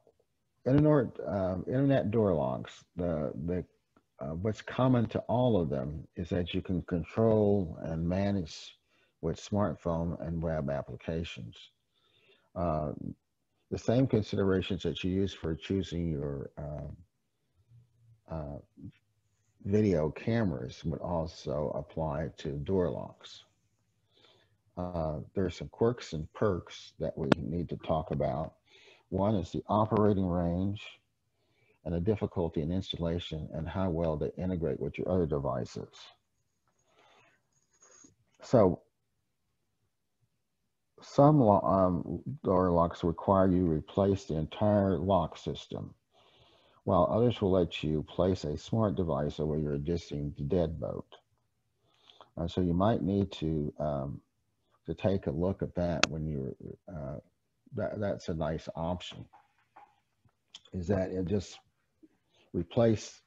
S2: internet, uh, internet door locks, the, the, uh, what's common to all of them is that you can control and manage with smartphone and web applications. Uh, the same considerations that you use for choosing your uh, uh, video cameras would also apply to door locks. Uh, there are some quirks and perks that we need to talk about. One is the operating range and the difficulty in installation and how well they integrate with your other devices. So some um, door locks require you replace the entire lock system while others will let you place a smart device over your existing deadbolt. Uh, so you might need to um, to take a look at that when you're uh, that that's a nice option. Is that it just replace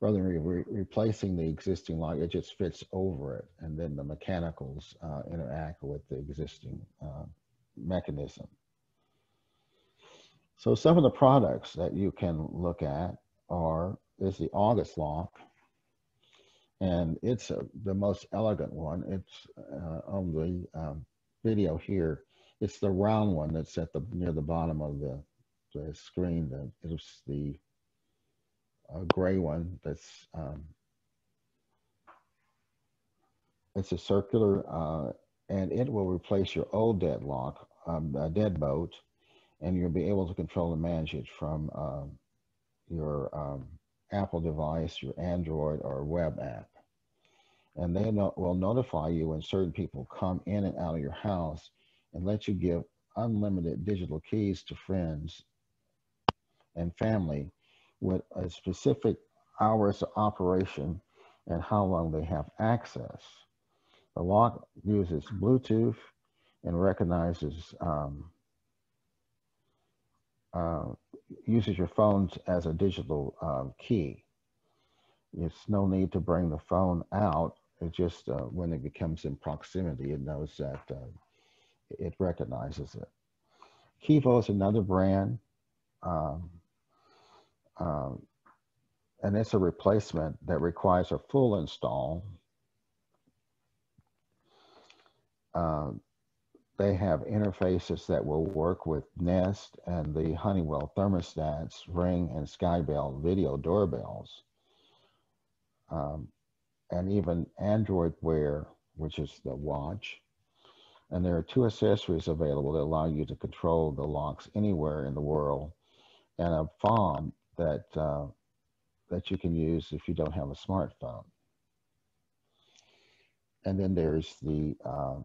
S2: rather than re replacing the existing lock, it just fits over it, and then the mechanicals uh, interact with the existing uh, mechanism. So some of the products that you can look at are, is the August lock. And it's a, the most elegant one. It's uh, on the um, video here. It's the round one that's at the near the bottom of the, the screen. The, it's the uh, gray one that's um, it's a circular uh, and it will replace your old deadlock, um, deadbolt and you'll be able to control and manage it from um, your um, Apple device, your Android, or web app. And they no will notify you when certain people come in and out of your house and let you give unlimited digital keys to friends and family with a specific hours of operation and how long they have access. The lock uses Bluetooth and recognizes um, uh, uses your phones as a digital uh, key. It's no need to bring the phone out. It just, uh, when it becomes in proximity, it knows that uh, it recognizes it. Kevo is another brand. Um, um, and it's a replacement that requires a full install. Uh, they have interfaces that will work with Nest and the Honeywell thermostats, Ring and Skybell video doorbells, um, and even Android Wear, which is the watch. And there are two accessories available that allow you to control the locks anywhere in the world, and a fob that uh, that you can use if you don't have a smartphone. And then there's the uh,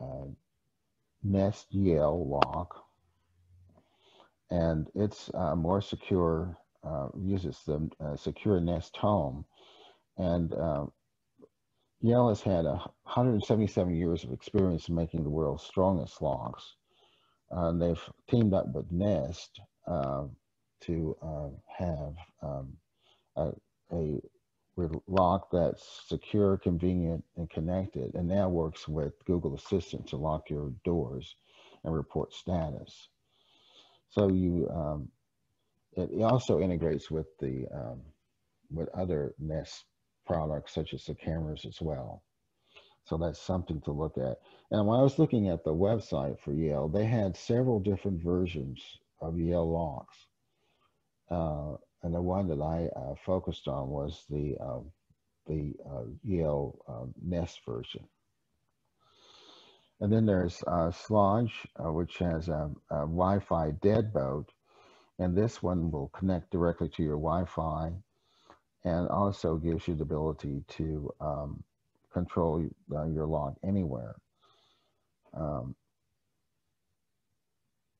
S2: uh, Nest Yale lock, and it's uh, more secure, uh, uses the uh, secure Nest Home. And uh, Yale has had 177 years of experience in making the world's strongest locks. and they've teamed up with Nest to have um, a, a lock that's secure, convenient, and connected, and now works with Google Assistant to lock your doors and report status. So you, um, it also integrates with the um, with other Nest products such as the cameras as well. So that's something to look at. And when I was looking at the website for Yale, they had several different versions of Yale locks. Uh, and the one that I uh, focused on was the uh, the uh, Yale uh, Nest version. And then there's uh, Schlage, uh, which has a, a Wi-Fi deadbolt, and this one will connect directly to your Wi-Fi, and also gives you the ability to um, control uh, your lock anywhere. Um,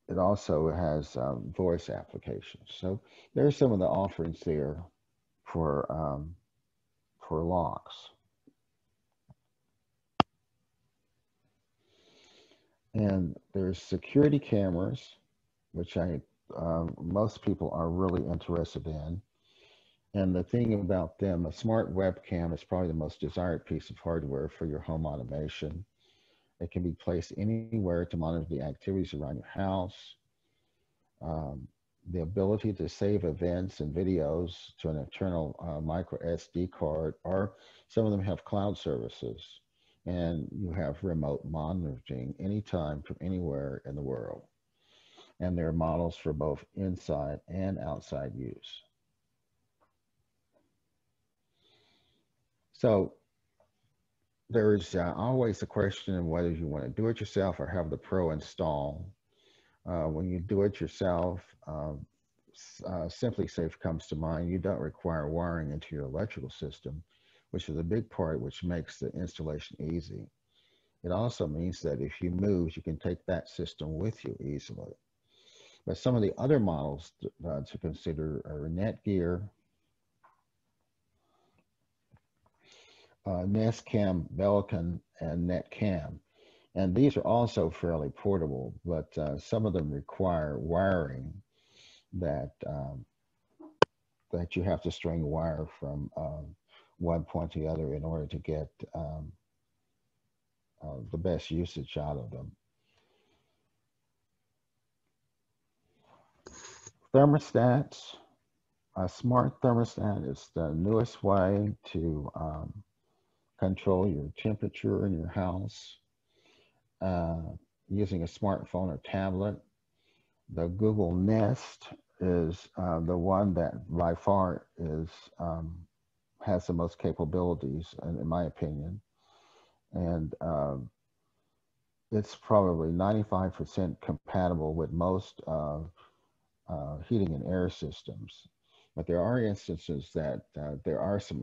S2: it also has um, voice applications. So there's some of the offerings there for um, for locks. And there's security cameras, which I um, most people are really interested in. And the thing about them, a smart webcam is probably the most desired piece of hardware for your home automation. It can be placed anywhere to monitor the activities around your house. Um, the ability to save events and videos to an internal uh, micro SD card, or some of them have cloud services, and you have remote monitoring anytime from anywhere in the world. And there are models for both inside and outside use. So there's uh, always the question of whether you want to do it yourself or have the pro install. Uh, when you do it yourself, um, uh, SimpliSafe comes to mind. You don't require wiring into your electrical system, which is a big part which makes the installation easy. It also means that if you move, you can take that system with you easily. But some of the other models to, uh, to consider are Netgear, uh, Nestcam, Belkin, and Netcam. And these are also fairly portable, but uh, some of them require wiring that um, that you have to string wire from um, one point to the other in order to get um, uh, the best usage out of them. Thermostats. A smart thermostat is the newest way to um, control your temperature in your house uh, using a smartphone or tablet. The Google Nest is uh, the one that by far is um, has the most capabilities, in, in my opinion, and um, it's probably 95% compatible with most uh, uh, heating and air systems. But there are instances that uh, there are some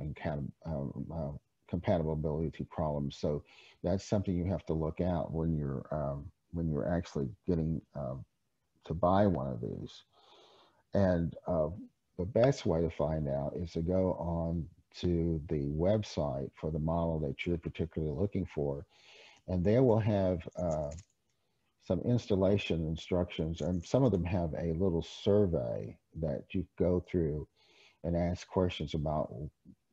S2: um, uh, compatibility problems. So that's something you have to look out when you're um, when you're actually getting um, to buy one of these. And uh, the best way to find out is to go on to the website for the model that you're particularly looking for, and they will have uh, some installation instructions, and some of them have a little survey that you go through and ask questions about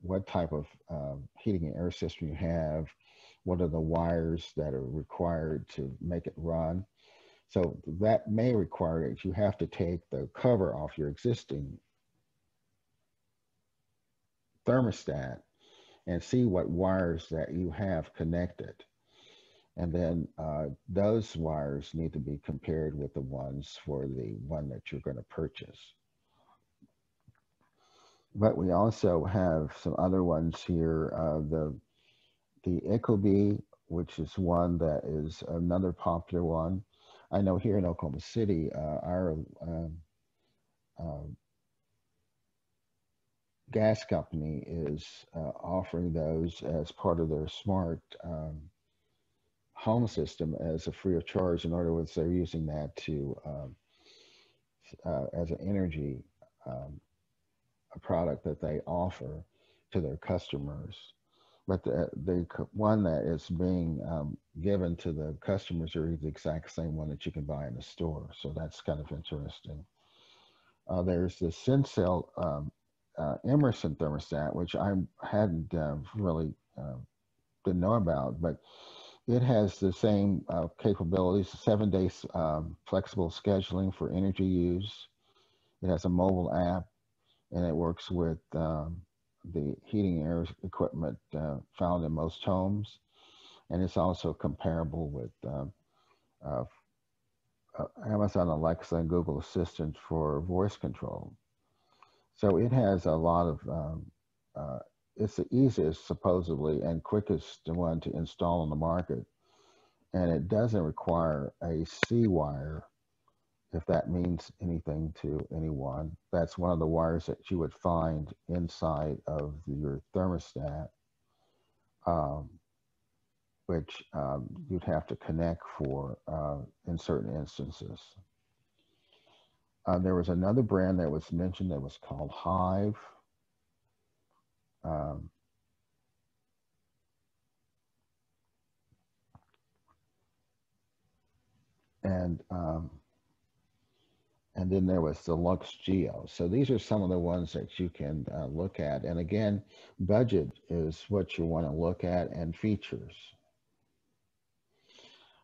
S2: what type of um, heating and air system you have, what are the wires that are required to make it run. So that may require that you have to take the cover off your existing thermostat and see what wires that you have connected. And then uh, those wires need to be compared with the ones for the one that you're going to purchase. But we also have some other ones here. Uh, the the Ecobee, which is one that is another popular one. I know here in Oklahoma City, uh, our um, uh, gas company is uh, offering those as part of their smart um, home system as a free of charge. In other words, they're using that to um, uh, as an energy um, a product that they offer to their customers. But the, the one that is being um, given to the customers are the exact same one that you can buy in the store. So that's kind of interesting. Uh, there's the Sensi um, uh, Emerson thermostat, which I hadn't uh, really uh, didn't know about, but it has the same uh, capabilities, seven days um, flexible scheduling for energy use. It has a mobile app and it works with um, the heating air equipment uh, found in most homes. and it's also comparable with um, uh, uh, Amazon Alexa and Google Assistant for voice control. So it has a lot of, um, uh, it's the easiest supposedly and quickest one to install on the market. And it doesn't require a C wire, if that means anything to anyone. That's one of the wires that you would find inside of your thermostat. Um, which um, you'd have to connect for uh, in certain instances. Uh, there was another brand that was mentioned that was called Hive. Um, and um, and then there was the Lux Geo. So these are some of the ones that you can uh, look at. And again, budget is what you want to look at and features.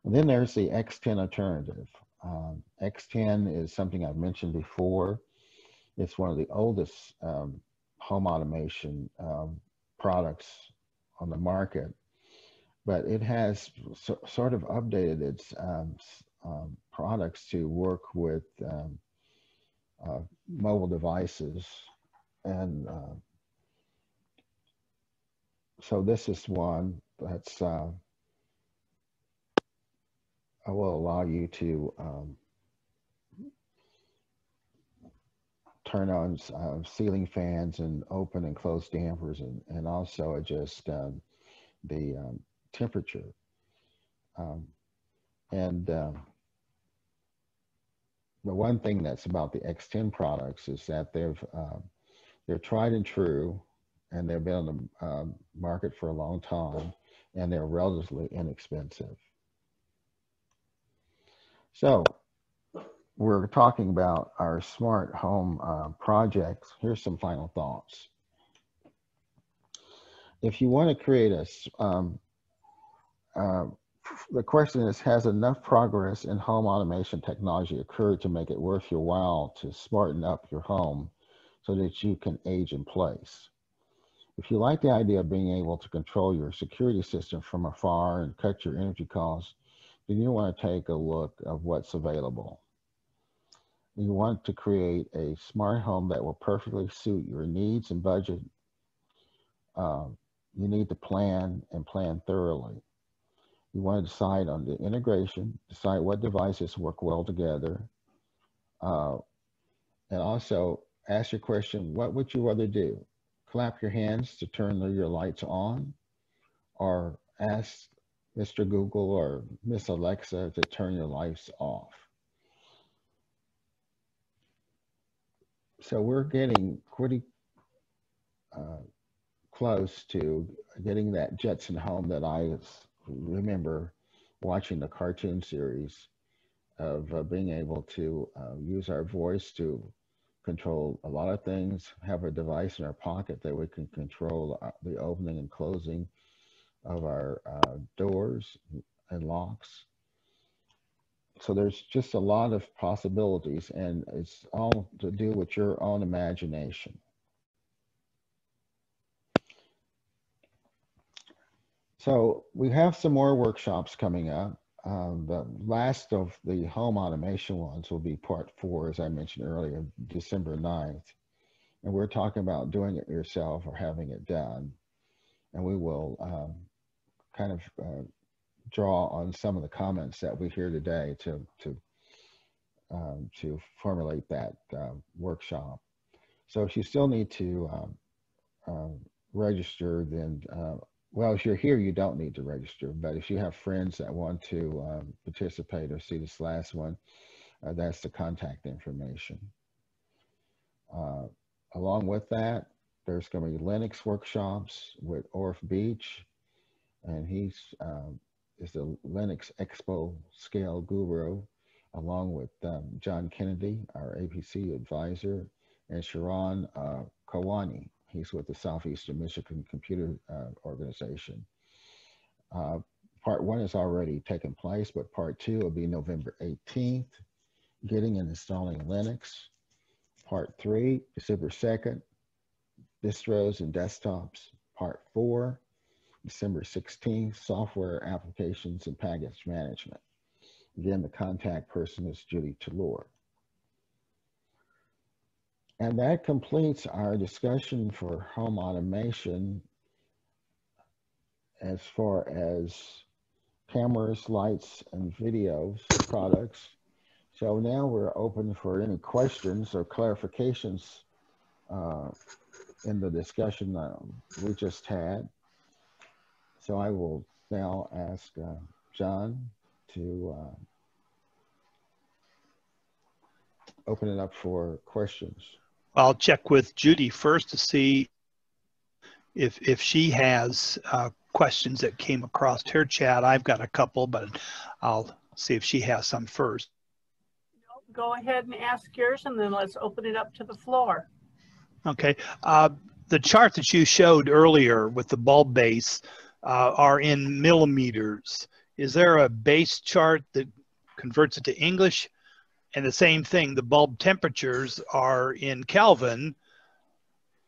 S2: And then there's the X10 alternative. Um, X10 is something I've mentioned before. It's one of the oldest um, home automation um, products on the market, but it has so, sort of updated its um, um, products to work with um, uh, mobile devices. And uh, so this is one that's uh, I will allow you to um, turn on uh, ceiling fans and open and close dampers and, and also adjust um, the um, temperature. Um, and um, the one thing that's about the X10 products is that they've uh, they're tried and true, and they've been on the um, market for a long time, and they're relatively inexpensive. So we're talking about our smart home uh, projects. Here's some final thoughts. If you want to create a, um, uh, the question is, has enough progress in home automation technology occurred to make it worth your while to smarten up your home so that you can age in place? If you like the idea of being able to control your security system from afar and cut your energy costs, then you want to take a look of what's available. You want to create a smart home that will perfectly suit your needs and budget. Um, you need to plan and plan thoroughly. You want to decide on the integration, decide what devices work well together, uh, and also ask your question, what would you rather do? Clap your hands to turn your lights on or ask Mr. Google or Miss Alexa to turn your lights off. So we're getting pretty uh, close to getting that Jetson home that I remember watching the cartoon series of uh, being able to uh, use our voice to control a lot of things, have a device in our pocket that we can control uh, the opening and closing of our uh, doors and locks. So there's just a lot of possibilities and it's all to do with your own imagination. So we have some more workshops coming up. Um, the last of the home automation ones will be part four, as I mentioned earlier, December 9th. And we're talking about doing it yourself or having it done. And we will um, kind of uh, draw on some of the comments that we hear today to to um, to formulate that uh, workshop. So if you still need to um, register, then uh, well, if you're here, you don't need to register. But if you have friends that want to um, participate or see this last one, uh, that's the contact information. Uh, along with that, there's going to be Linux workshops with Orv Beach and he's um, is the Linux Expo Scale Guru, along with um, John Kennedy, our APC advisor, and Sharon uh, Kawani. He's with the Southeastern Michigan Computer uh, Organization. Uh, part one has already taken place, but part two will be November 18th, getting and installing Linux. Part three, December 2nd, distros and desktops. Part four, December 16th, software applications and package management. Again, the contact person is Judy Taylour. And that completes our discussion for home automation as far as cameras, lights, and videos products. So now we're open for any questions or clarifications uh, in the discussion um, we just had. So I will now ask uh, John to uh, open it up for questions.
S1: I'll check with Judy first to see if if she has uh, questions that came across her chat. I've got a couple, but I'll see if she has some first.
S3: Go ahead and ask yours, and then let's open it up to the floor.
S1: Okay. Uh, the chart that you showed earlier with the bulb base uh, are in millimeters. Is there a base chart that converts it to English? And the same thing, the bulb temperatures are in Kelvin.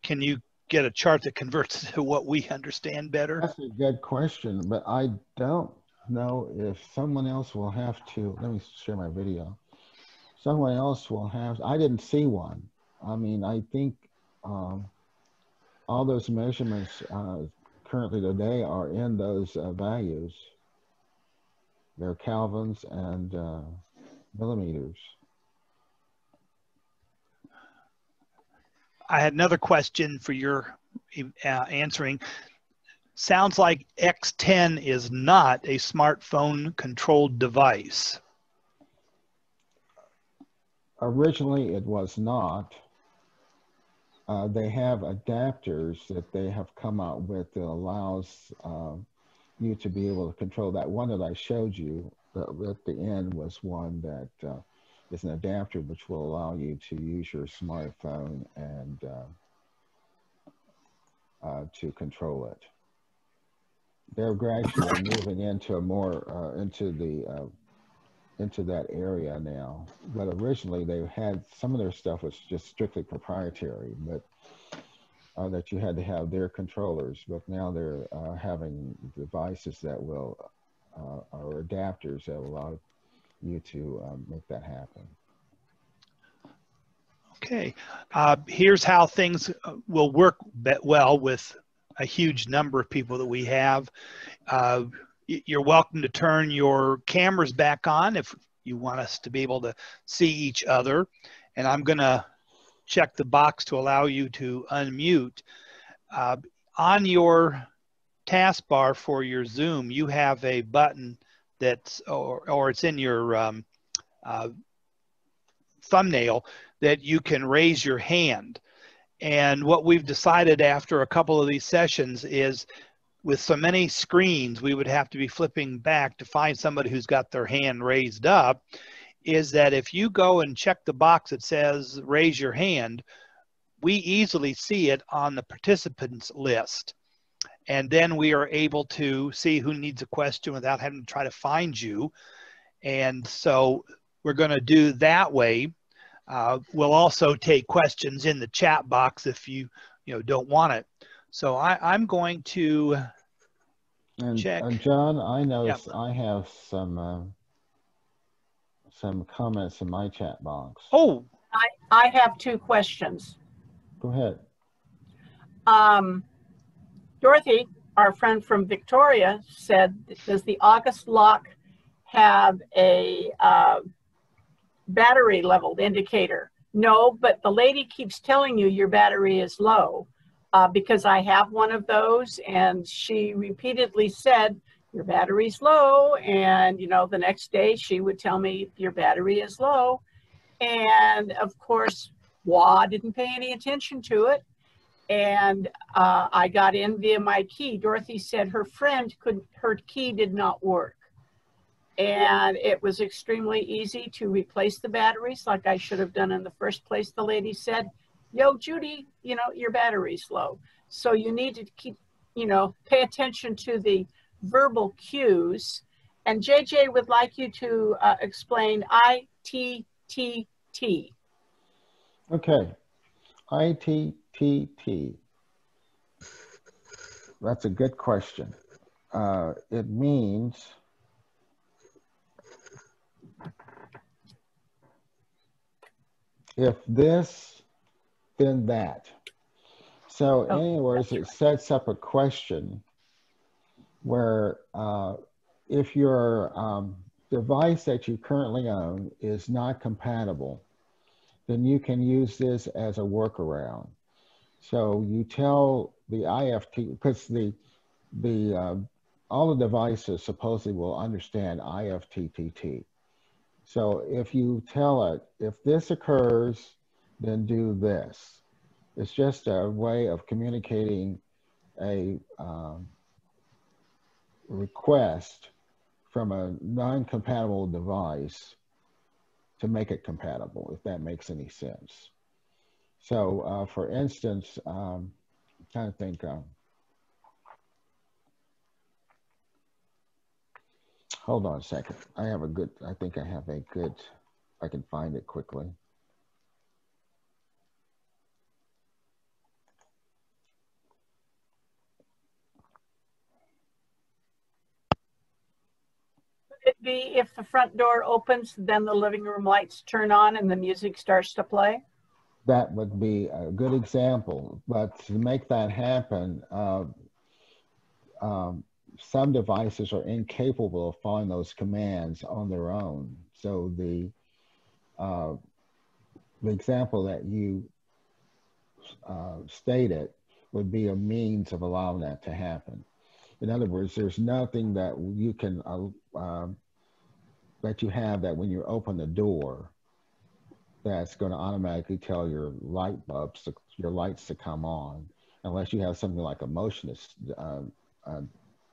S1: Can you get a chart that converts to what we understand better?
S2: That's a good question, but I don't know if someone else will have to, let me share my video. Someone else will have, I didn't see one. I mean, I think um, all those measurements uh, currently today are in those uh, values. They're kelvins and uh, millimeters.
S1: I had another question for your uh, answering. Sounds like X10 is not a smartphone controlled device.
S2: Originally, it was not. Uh, they have adapters that they have come out with that allows uh, you to be able to control that. One that I showed you at the end was one that uh, is an adapter which will allow you to use your smartphone and uh, uh, to control it. They're gradually moving into a more uh, into the into that area now. But originally they had some of their stuff was just strictly proprietary, but uh, that you had to have their controllers. But now they're uh, having devices that will, uh, or adapters that will allow you to um, make that happen.
S1: Okay, uh, here's how things uh, will work well with a huge number of people that we have. Uh, you're welcome to turn your cameras back on if you want us to be able to see each other. And I'm going to check the box to allow you to unmute. Uh, on your taskbar for your Zoom, you have a button that's, or, or it's in your um, uh, thumbnail that you can raise your hand. And what we've decided after a couple of these sessions is with so many screens, we would have to be flipping back to find somebody who's got their hand raised up, is that if you go and check the box that says raise your hand, we easily see it on the participants list. And then we are able to see who needs a question without having to try to find you. And so we're going to do that way. Uh, we'll also take questions in the chat box if you you know don't want it. So I, I'm going to
S2: and,
S1: check.
S2: And John, I noticed yep. I have some uh, some comments in my chat box.
S1: Oh,
S3: I I have two questions.
S2: Go ahead.
S3: Um, Dorothy, our friend from Victoria, said, "Does the August lock have a uh, battery leveled indicator?" No, but the lady keeps telling you your battery is low uh, because I have one of those. And she repeatedly said, Your battery's low. And, you know, the next day she would tell me, Your battery is low. And of course, WA didn't pay any attention to it. And uh, I got in via my key. Dorothy said her friend could, her key did not work. And it was extremely easy to replace the batteries like I should have done in the first place, the lady said yo, Judy, you know, your battery's low. So you need to keep, you know, pay attention to the verbal cues. And JJ would like you to uh, explain IFTTT.
S2: Okay, IFTTT. That's a good question. uh, it means if this, then that. So, in other words, it sets up a question where uh, if your um, device that you currently own is not compatible, then you can use this as a workaround. So you tell the IFT because the the uh, all the devices supposedly will understand IFTTT. So if you tell it, if this occurs, then do this. It's just a way of communicating a um, request from a non-compatible device to make it compatible, if that makes any sense. So uh, for instance, um, I'm trying to think, um, hold on a second. I have a good, I think I have a good, I can find it quickly.
S3: it be if the front door opens, then the living room lights turn on and the music starts to play?
S2: That would be a good example. But to make that happen, uh, um, some devices are incapable of following those commands on their own. So the uh, the example that you uh, stated would be a means of allowing that to happen. In other words, there's nothing that you can uh, um, that you have that when you open the door, that's going to automatically tell your light bulbs, to, your lights to come on, unless you have something like a motionless uh, uh,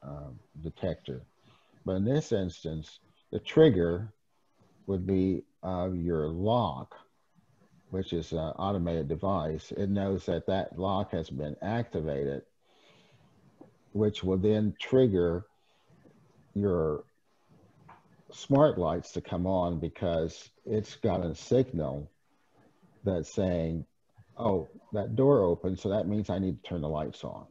S2: uh, detector. But in this instance, the trigger would be your lock, which is an automated device. It knows that that lock has been activated which will then trigger your smart lights to come on because it's got a signal that's saying, oh, that door opened, so that means I need to turn the lights on.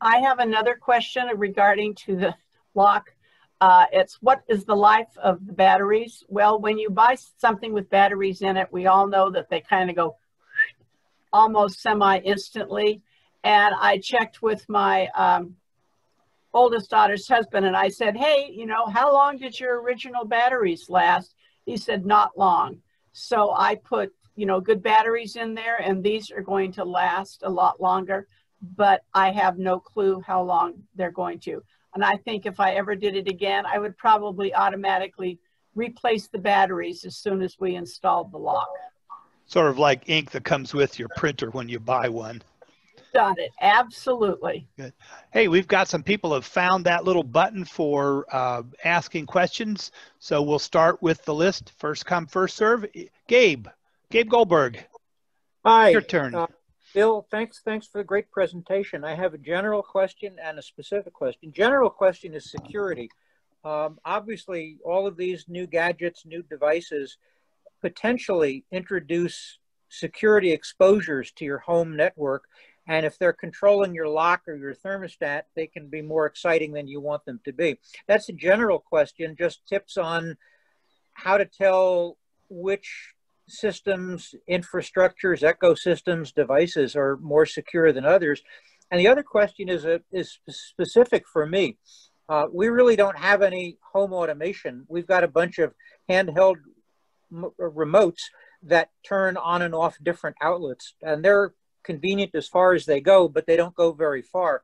S3: I have another question regarding to the lock. Uh, it's what is the life of the batteries? Well, when you buy something with batteries in it, we all know that they kind of go almost semi-instantly. And I checked with my um, oldest daughter's husband and I said, hey, you know, how long did your original batteries last? He said, not long. So I put, you know, good batteries in there and these are going to last a lot longer, but I have no clue how long they're going to. And I think if I ever did it again, I would probably automatically replace the batteries as soon as we installed the lock
S1: sort of like ink that comes with your printer when you buy one.
S3: Got it. Absolutely.
S1: Good. Hey, we've got some people have found that little button for uh, asking questions. So we'll start with the list. First come, first serve. Gabe, Gabe Goldberg.
S4: Hi.
S1: Your turn. Uh,
S4: Bill, thanks. Thanks for the great presentation. I have a general question and a specific question. General question is security. Um, obviously, all of these new gadgets, new devices potentially introduce security exposures to your home network. And if they're controlling your lock or your thermostat, they can be more exciting than you want them to be. That's a general question, just tips on how to tell which systems, infrastructures, ecosystems, devices are more secure than others. And the other question is, a, is specific for me. Uh, we really don't have any home automation. We've got a bunch of handheld uh, remotes that turn on and off different outlets, and they're convenient as far as they go, but they don't go very far.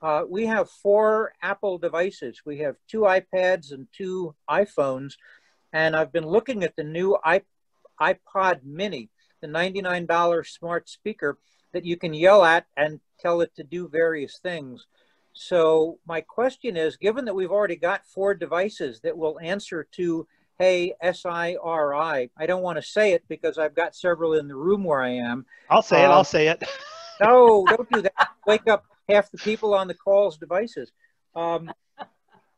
S4: Uh, we have four Apple devices. We have two iPads and two iPhones, and I've been looking at the new iPod Mini, the $99 smart speaker that you can yell at and tell it to do various things. So my question is, given that we've already got four devices that will answer to Hey, S-I-R-I. I don't want to say it because I've got several in the room where I am.
S1: I'll say it. I'll um, say it.
S4: no, don't do that. Wake up half the people on the call's devices. Um,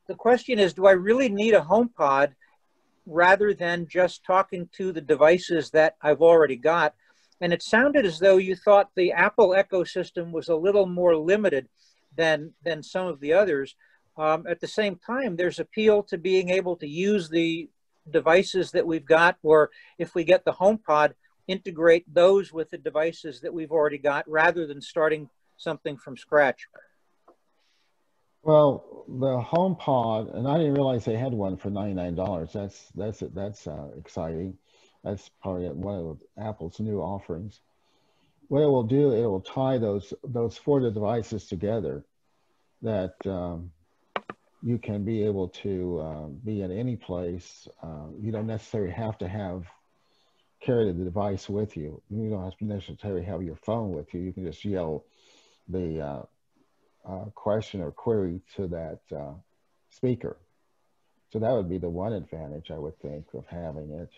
S4: the question is, do I really need a HomePod rather than just talking to the devices that I've already got? and it sounded as though you thought the Apple ecosystem was a little more limited than than some of the others. Um, at the same time, there's appeal to being able to use the devices that we've got, or if we get the HomePod, integrate those with the devices that we've already got rather than starting something from scratch.
S2: Well, the HomePod, and I didn't realize they had one for $99. That's that's that's uh, exciting. That's probably one of Apple's new offerings. What it will do, it will tie those those four devices together that um, you can be able to uh, be in any place. Uh, you don't necessarily have to have carry the device with you. You don't have to necessarily have your phone with you. You can just yell the uh, uh question or query to that uh, speaker. So that would be the one advantage I would think of having it.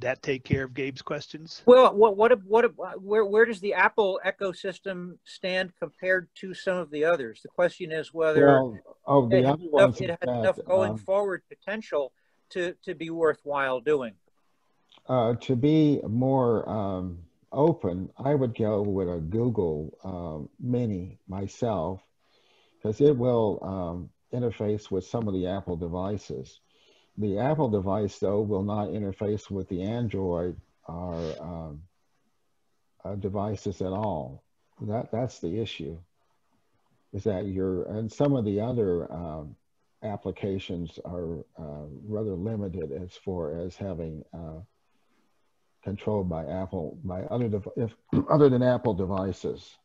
S1: That take care of Gabe's questions?
S4: Well, what, what, what, where, where does the Apple ecosystem stand compared to some of the others? The question is whether
S2: well, oh, the
S4: it,
S2: other
S4: has
S2: ones
S4: enough, it has enough going
S2: um,
S4: forward potential to, to be worthwhile doing.
S2: Uh, to be more um, open, I would go with a Google um, Mini myself because it will um, interface with some of the Apple devices. The Apple device, though, will not interface with the Android or um, uh, devices at all. That that's the issue. Is that your and some of the other um, applications are uh, rather limited as far as having uh, controlled by Apple by other if other than Apple devices.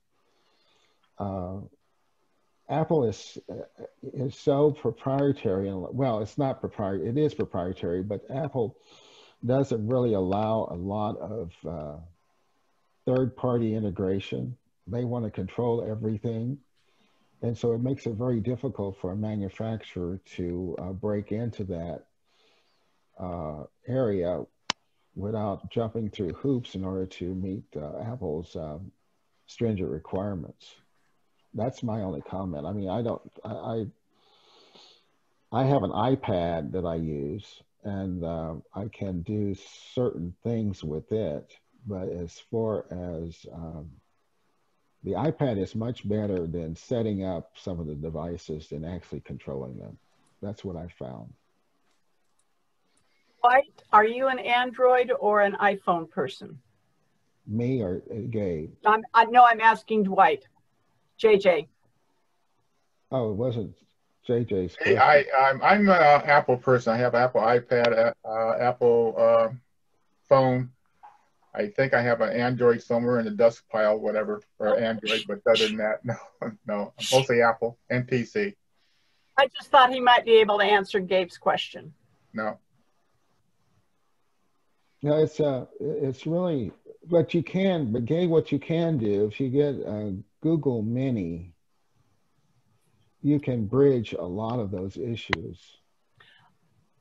S2: Uh, Apple is is so proprietary and well, it's not proprietary. It is proprietary, but Apple doesn't really allow a lot of uh, third-party integration. They want to control everything, and so it makes it very difficult for a manufacturer to uh, break into that uh, area without jumping through hoops in order to meet uh, Apple's um, stringent requirements that's my only comment. I mean, I don't, I, I have an iPad that I use and uh, I can do certain things with it. But as far as um, the iPad is much better than setting up some of the devices and actually controlling them. That's what I found.
S3: Dwight, are you an Android or an iPhone person?
S2: Me or uh, Gabe?
S3: I'm, I know I'm asking Dwight. JJ.
S2: Oh, it wasn't JJ's.
S5: Hey, I, I'm, I'm an Apple person. I have Apple iPad, uh, Apple uh, phone. I think I have an Android somewhere in the dust pile, whatever, or Android, but other than that, no, no, mostly Apple and PC.
S3: I just thought he might be able to answer Gabe's question.
S5: No.
S2: No, it's uh, it's really what you can, but Gabe, what you can do if you get a Google Mini, you can bridge a lot of those issues.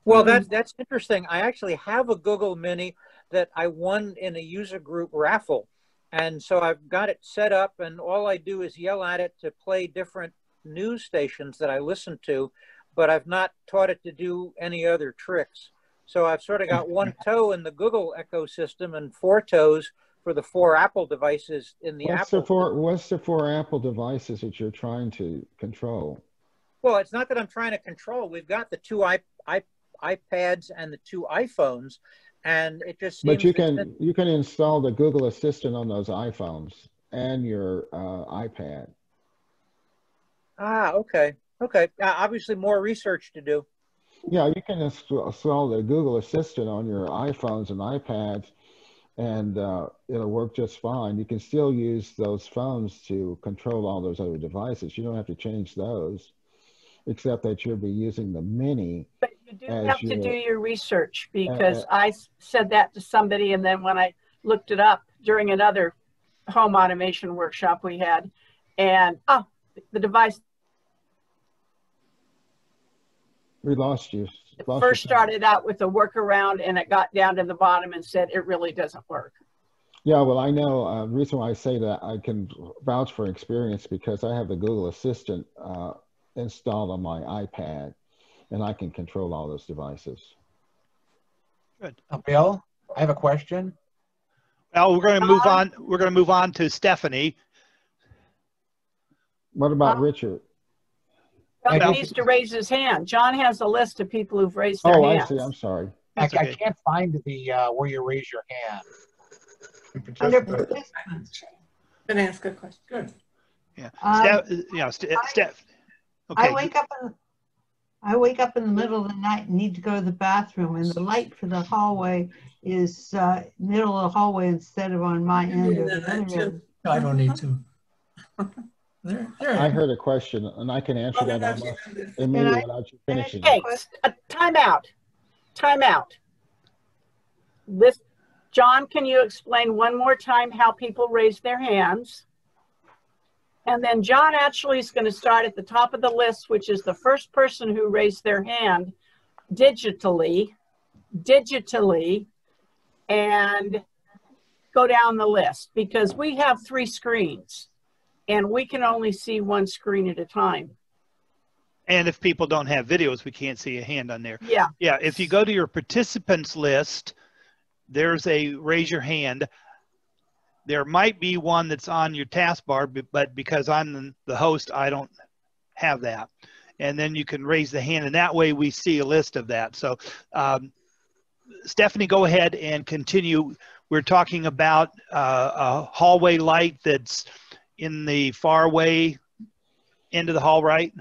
S4: Well, um, that's that's interesting. I actually have a Google Mini that I won in a user group raffle, and so I've got it set up, and all I do is yell at it to play different news stations that I listen to, but I've not taught it to do any other tricks. So I've sort of got one toe in the Google ecosystem and four toes for the four Apple devices in the
S2: what's
S4: Apple.
S2: The four, what's the four Apple devices that you're trying to control?
S4: Well, it's not that I'm trying to control. We've got the two I, I, iPads and the two iPhones, and it just.
S2: but you can you can install the Google Assistant on those iPhones and your uh, iPad.
S4: Ah, okay, okay. Uh, obviously, more research to do.
S2: Yeah, you can install the Google Assistant on your iPhones and iPads and uh, it'll work just fine. You can still use those phones to control all those other devices. You don't have to change those, except that you'll be using the mini.
S3: But you do have to do your research because uh, I said that to somebody, and then when I looked it up during another home automation workshop we had, and oh, the device.
S2: We lost you
S3: first started out with a workaround and it got down to the bottom and said it really doesn't work.
S2: Yeah, well, I know. Uh, the reason why I say that I can vouch for experience because I have the Google Assistant uh, installed on my iPad, and I can control all those devices.
S6: Uh, Bill, I have a question.
S1: Well, we're going to move on. We're going to move on to Stephanie.
S2: What about
S3: Uh,
S2: Richard?
S3: John needs to raise his hand. John has a list of people who've raised their
S2: Oh, I see. I'm sorry.
S6: I,
S1: That's
S6: I can't find the, uh, where you raise your hand.
S7: Under
S5: Participant.
S7: participants. Can I ask a question? Good.
S1: Yeah.
S7: Um,
S1: Steph, you know, Ste-
S7: I-
S1: Steph.
S7: I wake up in, I wake up in the middle of the night and need to go to the bathroom and the light for the hallway is uh, middle of the hallway instead of on my end or the other end.
S8: I don't need to. There, there.
S2: I heard a question, and I can answer that almost immediately
S7: I
S2: without you finishing.
S3: Okay, uh, time out. Time out. This, John, can you explain one more time how people raise their hands? And then John actually is going to start at the top of the list, which is the first person who raised their hand digitally, digitally, and go down the list because we have three screens and we can only see one screen at a time.
S1: And if people don't have videos, we can't see a hand on there.
S3: Yeah.
S1: Yeah, if you go to your participants list, there's a raise your hand. There might be one that's on your taskbar, but because I'm the- host, I don't have that. And then you can raise the hand, and that way we see a list of that. So, um, Stephanie, go ahead and continue. We're talking about uh, a hallway light that's in the far away end of the hall, right?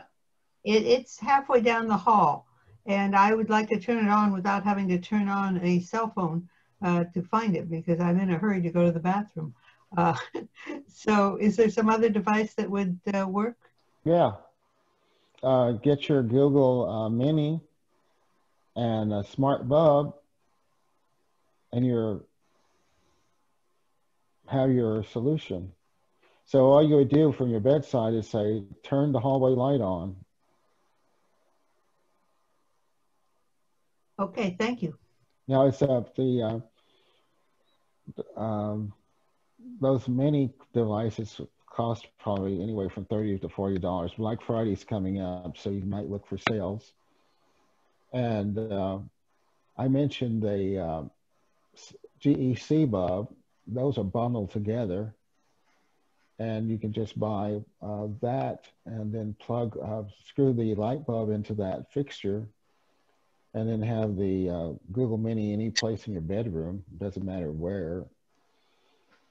S7: It, it's halfway down the hall and I would like to turn it on without having to turn on a cell phone uh, to find it because I'm in a hurry to go to the bathroom. Uh, so is there some other device that would uh, work?
S2: Yeah. Uh, get your Google uh, Mini and a smart bulb, and your have your solution. So all you would do from your bedside is say, turn the hallway light on.
S7: Okay, thank you.
S2: Now it's up the uh, um, those many devices cost probably anywhere from thirty to forty dollars. Black Friday's coming up, so you might look for sales. And uh, I mentioned the uh, GE C bulb; those are bundled together, and you can just buy uh, that and then plug uh, screw the light bulb into that fixture and then have the uh, Google Mini any place in your bedroom, doesn't matter where,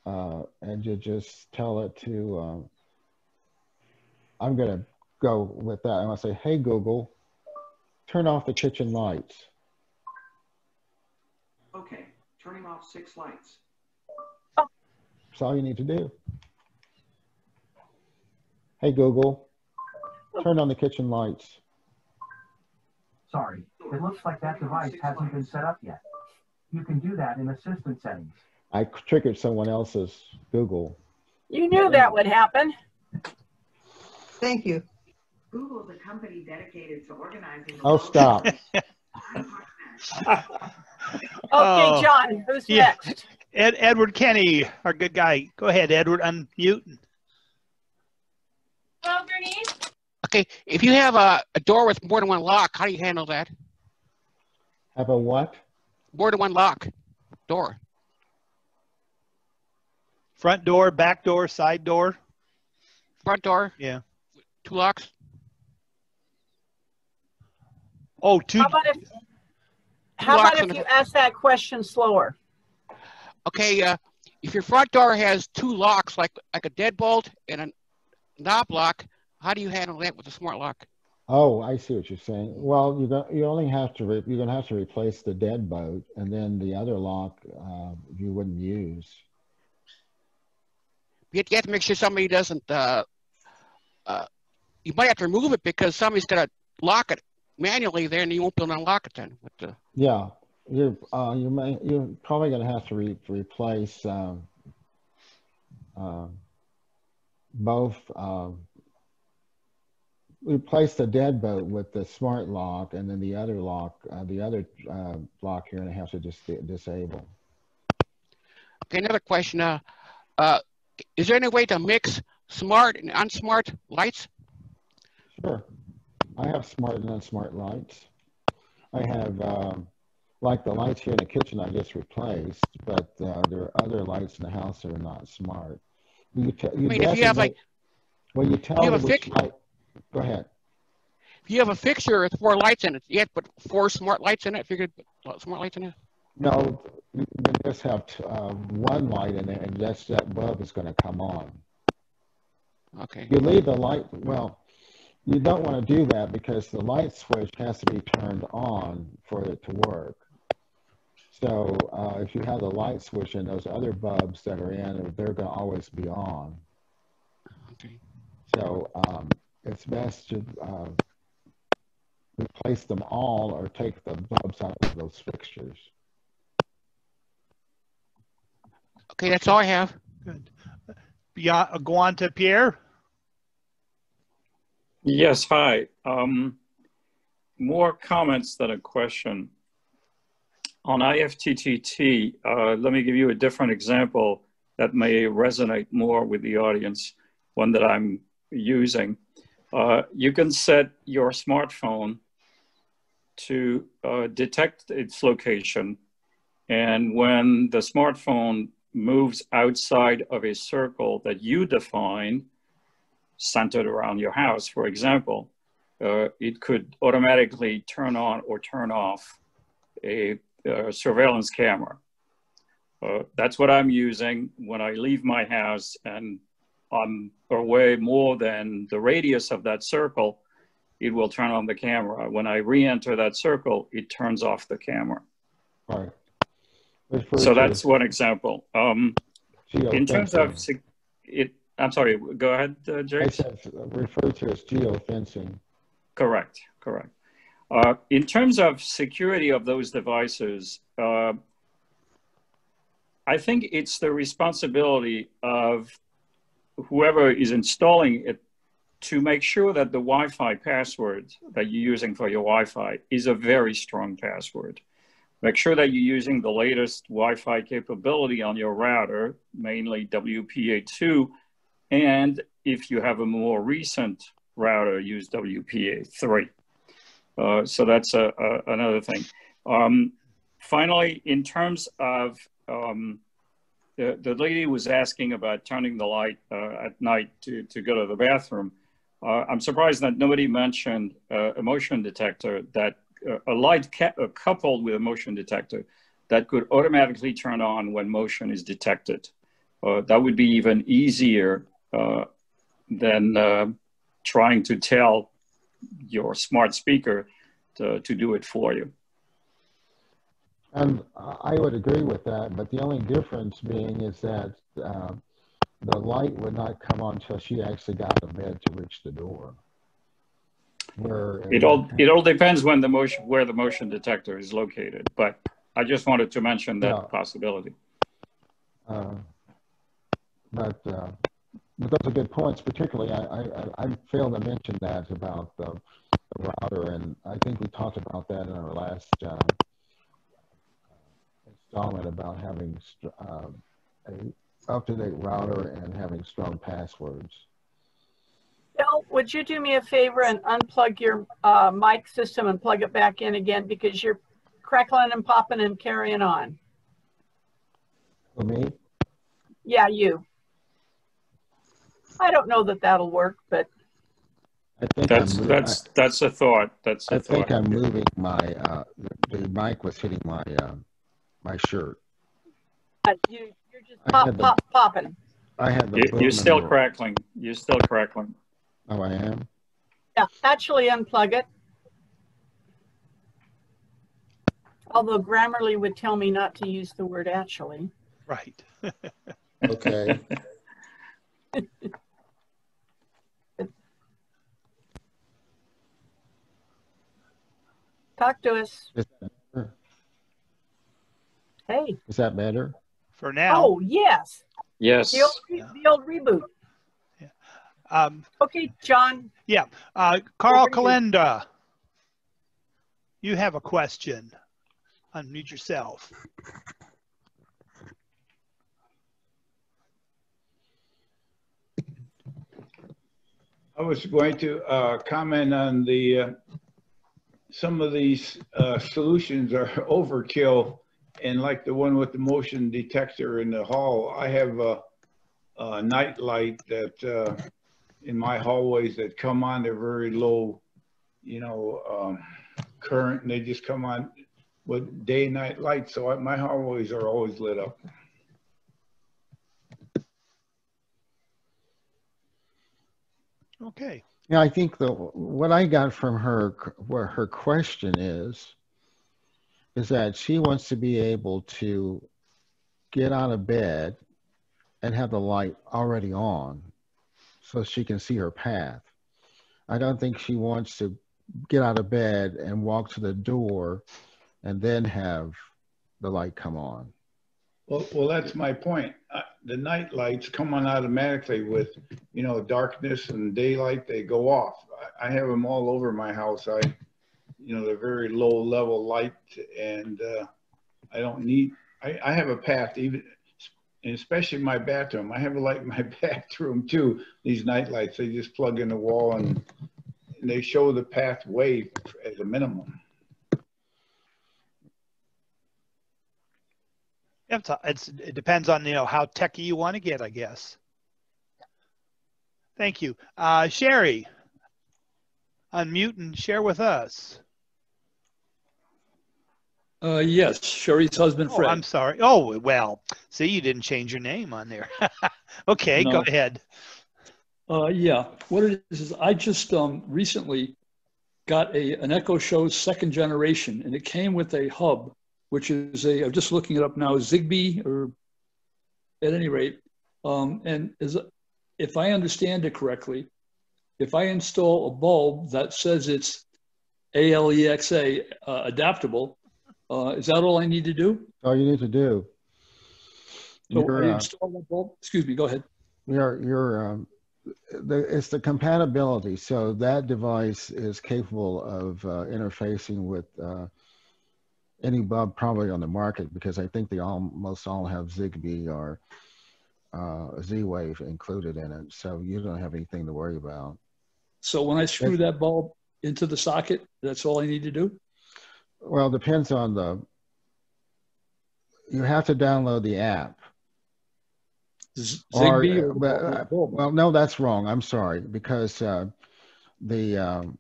S2: uh, and you just tell it to. Uh, I'm gonna go with that. I'm gonna say, "Hey Google, turn off the kitchen lights."
S9: Okay, turning off six lights.
S2: That's all you need to do. Hey Google, turn on the kitchen lights.
S9: Sorry, it looks like that device hasn't been set up yet. You can do that in assistant settings.
S2: I triggered someone else's Google.
S3: You knew that would happen.
S7: Thank you.
S10: Google's a company dedicated to organizing.
S2: Oh, stop.
S3: Okay,
S1: Oh,
S3: John, who's
S1: yeah.
S3: next?
S1: Ed, Edward Kenny, our good guy. Go ahead, Edward, unmute.
S11: Hello, Bernice.
S12: Okay, if you have a, a door with more than one lock, how do you handle that?
S2: Have a what?
S12: More than one lock door.
S1: Front door, back door, side door.
S12: Front door,
S1: Yeah.
S12: two locks.
S1: Oh, two.
S3: How about if, how about
S12: on
S3: if
S12: the-
S3: you ask that question slower?
S12: Okay, uh, if your front door has two locks, like like a deadbolt and a knob lock, how do you handle that with a smart lock?
S2: Oh, I see what you're saying. Well, you're going you only have to re- you're going to have to replace the deadbolt, and then the other lock uh, you wouldn't use.
S12: You have, to make sure somebody doesn't. Uh, uh, you might have to remove it because somebody's going to lock it manually there, and you won't be able to unlock it then. With the,
S2: Yeah, you're uh, you may you're probably going to have to re- replace um, uh, both. Um, replace the deadbolt with the smart lock, and then the other lock, uh, the other uh, lock, you're going to have to just dis- disable.
S12: okay, another question. Uh, uh, is there any way to mix smart and unsmart lights?
S2: Sure. I have smart and unsmart lights. I have um, like the lights here in the kitchen I just replaced, but uh, there are other lights in the house that are not smart. You, te- you
S12: I mean, if you have like,
S2: well, you tell
S12: you have
S2: them which
S12: fix-
S2: light. Go ahead.
S12: if you have a fixture with four lights in it, you have to put four smart lights in it. If you could put smart lights in it.
S2: No, you just have uh, one light in there, and that's that bulb is going to come on.
S12: Okay.
S2: You leave the light. Well, you don't want to do that because the light switch has to be turned on for it to work. So uh, if you have the light switch in, those other bulbs that are in, they're going to always be on.
S12: Okay.
S2: So um, it's best to uh, replace them all or take the bulbs out of those fixtures.
S12: Okay, that's all I have.
S1: Good. Beyond, Guanta Pierre?
S11: Yes, hi. Um, more comments than a question. On IFTTT, uh, let me give you a different example that may resonate more with the audience, one that I'm using. Uh, you can set your smartphone to uh, detect its location. And when the smartphone moves outside of a circle that you define, centered around your house, for example, uh, it could automatically turn on or turn off a, uh surveillance camera. Uh, that's what I'm using when I leave my house and I'm away more than the radius of that circle, it will turn on the camera. When I re-enter that circle, it turns off the camera.
S2: Right.
S11: So that's one example. Um,
S2: Geo
S11: in terms of it, I'm sorry. Go ahead, uh,
S2: I
S11: Jake.
S2: said referred to as geofencing.
S11: Correct, correct. Uh, in terms of security of those devices, uh, I think it's the responsibility of whoever is installing it to make sure that the Wi-Fi password that you're using for your Wi-Fi is a very strong password. Make sure that you're using the latest Wi-Fi capability on your router, mainly WPA2, and if you have a more recent router, use WPA3. Uh, so that's a, a, another thing. Um, finally, in terms of um, the, the lady was asking about turning the light uh, at night to, to go to the bathroom. Uh, I'm surprised that nobody mentioned uh, a motion detector that uh, a light coupled with a motion detector that could automatically turn on when motion is detected. That would be even easier than trying to tell your smart speaker to, to do it for you.
S2: And I would agree with that, but the only difference being is that uh, the light would not come on until she actually got of bed to reach the door. Where
S11: It all it all depends when the motion where the motion detector is located. But I just wanted to mention that
S2: Yeah.
S11: possibility.
S2: Uh, but, uh, but those are good points. Particularly, I, I, I failed to mention that about the, the router, and I think we talked about that in our last uh, installment about having uh, a up-to-date router and having strong passwords.
S3: Bill, would you do me a favor and unplug your uh, mic system and plug it back in again because you're crackling and popping and carrying on.
S2: For me,
S3: Yeah, you. I don't know that that'll work, but
S2: I think
S11: That's
S2: I'm, mo-
S11: that's that's a thought. That's
S2: I,
S11: a
S2: I think
S11: thought.
S2: I'm moving my uh, the, the mic was hitting my uh, my shirt.
S3: uh, you, you're just pop,
S2: the-
S3: pop, popping.
S2: I had the
S11: you, You're still crackling. You're still crackling.
S2: Oh, I am.
S3: Yeah, actually unplug it. Although Grammarly would tell me not to use the word actually.
S1: Right.
S2: Okay.
S3: Talk to us.
S2: Is that better?
S3: Hey.
S2: Is that better?
S1: For now.
S3: Oh, yes.
S11: Yes.
S3: The old, re- the old reboot.
S1: Um,
S3: Okay, John.
S1: yeah. Uh, Carl
S3: Over to you.
S1: Kalenda, you have a question. Unmute yourself.
S13: I was going to uh, comment on the uh, some of these uh, solutions are overkill. And like the one with the motion detector in the hall, I have a, a night light that uh, in my hallways that come on, they're very low, you know, um, current and they just come on with day and night lights. So I, my hallways are always lit up.
S1: Okay.
S2: Yeah, I think the what I got from her, where her question is, is that she wants to be able to get out of bed and have the light already on so she can see her path. I don't think she wants to get out of bed and walk to the door and then have the light come on.
S13: Well, well, that's my point. Uh, the night lights come on automatically with, you know, darkness and daylight. They go off. I, I have them all over my house. I, you know, they're very low level light, and uh, I don't need. I, I have a path even, and especially my bathroom. I have a light in my bathroom too. These night lights, they just plug in the wall and, and they show the pathway as a minimum.
S1: It's, it's, it depends on, you know, how techy you want to get, I guess. Thank you. Uh, Sherry, unmute and share with us.
S14: Uh, yes, Sherry's husband,
S1: Oh,
S14: Fred.
S1: I'm sorry. Oh, well, see, you didn't change your name on there. okay, go ahead.
S14: Uh, yeah, what it is is I just um, recently got a an Echo Show second generation, and it came with a hub, which is a I'm just looking it up now, Zigbee, or at any rate, um, and is if I understand it correctly, if I install a bulb that says it's ALEXA uh, adaptable, uh, is that all I need to do?
S2: All you need to do.
S14: So
S2: You're,
S14: I
S2: uh,
S14: install that bulb. Excuse me. Go ahead.
S2: Your your um, the, it's the compatibility. So that device is capable of uh, interfacing with uh, any bulb probably on the market because I think they almost all have Zigbee or uh, Z-Wave included in it. So you don't have anything to worry about.
S14: So when I screw that bulb into the socket, that's all I need to do?
S2: Well, it depends on the. You have to download the app. Or,
S14: Zigbee or,
S2: but,
S14: or
S2: uh, well, no, that's wrong. I'm sorry because uh, the um,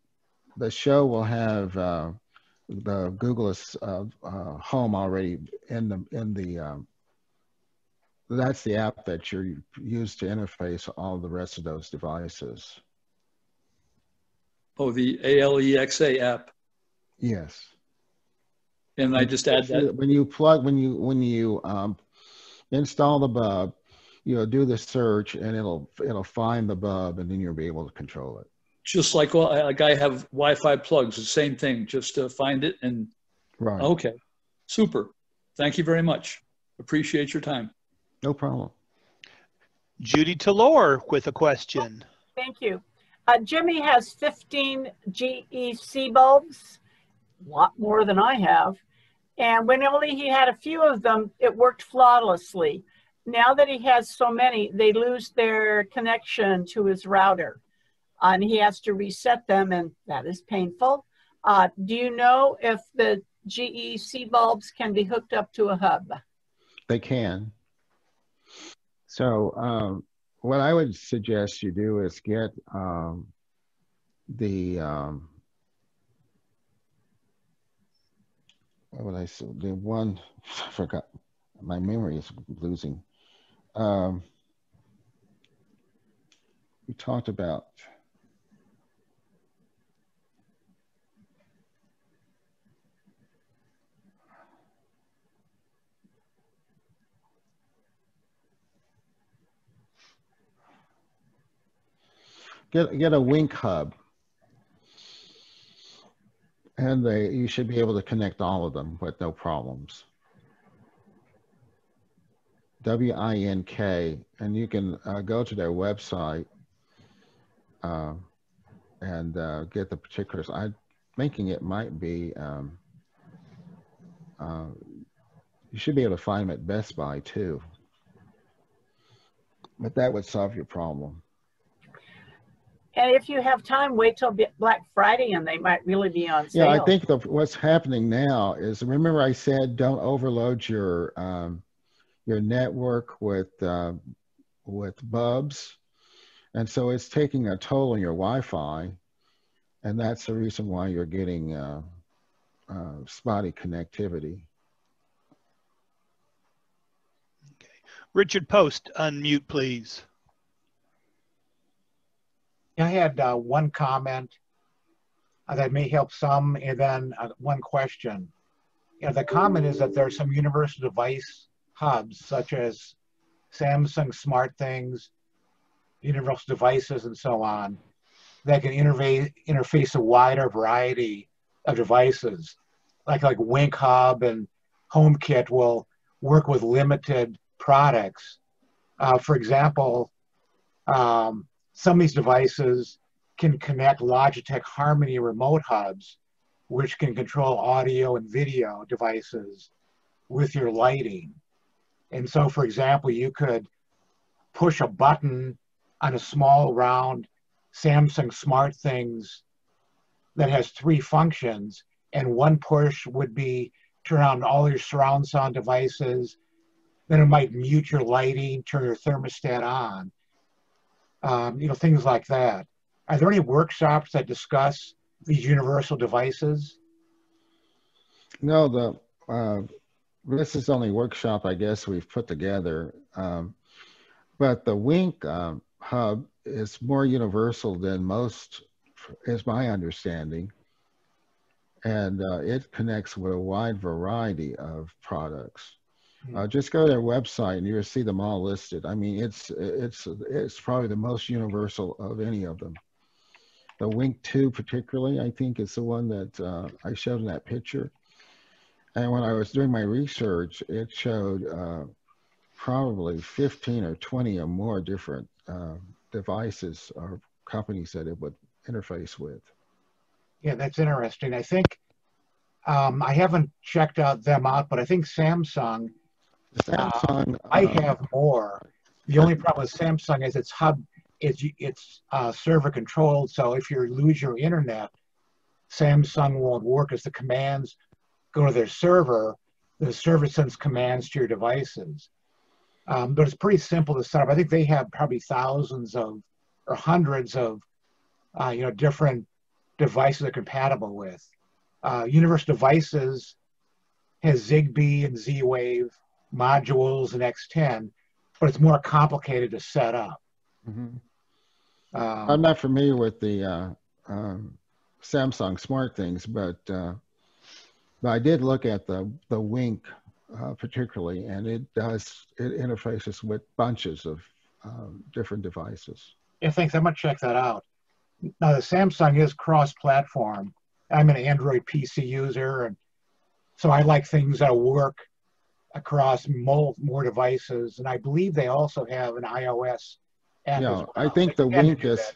S2: the show will have uh, the Google uh, uh, Home already in the in the. Um, that's the app that you use to interface all the rest of those devices.
S14: Oh, the ALEXA app.
S2: Yes.
S14: And I just add that.
S2: when you plug when you when you um, install the bub, you'll do the search and it'll it'll find the bub and then you'll be able to control it.
S14: Just like, well, I- like I have Wi-Fi plugs, the same thing, just to find it and,
S2: Right.
S14: okay, super. Thank you very much. Appreciate your time.
S2: No problem.
S1: Judy Taylour with a question.
S3: Thank you. Uh, Jimmy has 15 GE C bulbs, a lot more than I have. And when only he had a few of them, it worked flawlessly. Now that he has so many, they lose their connection to his router. And he has to reset them, and that is painful. Uh, do you know if the GE C bulbs can be hooked up to a hub?
S2: They can. So um, what I would suggest you do is get um, the um, what would I say? The one I forgot. My memory is losing. Um, we talked about. Get get a Wink hub, and they you should be able to connect all of them with no problems. W I N K, and you can uh, go to their website uh, and uh, get the particulars. I'm thinking it might be. Um, uh, you should be able to find them at Best Buy too, but that would solve your problem.
S3: And if you have time, wait till Black Friday and they might really be on sale.
S2: Yeah, I think the, what's happening now is remember I said don't overload your um, your network with uh, with bubs, and so it's taking a toll on your Wi-Fi, and that's the reason why you're getting uh, uh, spotty connectivity.
S1: Richard Post, unmute, please.
S6: I had uh, one comment uh, that may help some, and then uh, one question. Yeah, the comment is that there are some universal device hubs, such as Samsung Smart Things, Universal Devices, and so on, that can interface interface a wider variety of devices, like like Wink Hub and HomeKit will work with limited products. Uh, for example, um, some of these devices can connect Logitech Harmony remote hubs, which can control audio and video devices with your lighting. And so, for example, you could push a button on a small round Samsung Smart Things that has three functions, and one push would be turn on all your surround sound devices. Then it might mute your lighting, turn your thermostat on um, you know, things like that. Are there any workshops that discuss these universal devices?
S2: No, the uh, this is only workshop I guess we've put together, um, but the Wink um, hub is more universal than most, is my understanding, and uh, it connects with a wide variety of products. Uh, just go to their website and you'll see them all listed. I mean, it's it's it's probably the most universal of any of them. The Wink 2 particularly, I think is the one that uh, I showed in that picture. And when I was doing my research, it showed uh, probably 15 or 20 or more different uh, devices or companies that it would interface with.
S6: Yeah, that's interesting. I think um, I haven't checked out them out, but I think Samsung
S2: Samsung.
S6: Uh, I
S2: uh,
S6: have more. The only problem with Samsung is its hub, it's it's uh, server controlled. So if you lose your internet, Samsung won't work as the commands go to their server. The server sends commands to your devices. Um, but it's pretty simple to set up. I think they have probably thousands of or hundreds of uh, you know different devices they're compatible with. Uh, Universal Devices has Zigbee and Z-Wave modules and X10, but it's more complicated to set up.
S2: Mhm.
S6: Um,
S2: I'm not familiar with the uh, um, Samsung Smart Things, but uh, but I did look at the the Wink uh, particularly, and it does it interfaces with bunches of um, different devices.
S6: yeah, thanks. I'm gonna check that out. Now the Samsung is cross-platform. I'm an Android PC user, and so I like things that work across more, more devices. And I believe they also have an iOS app as
S2: Yeah,
S6: well.
S2: I think the
S6: They can
S2: Wink is
S6: that.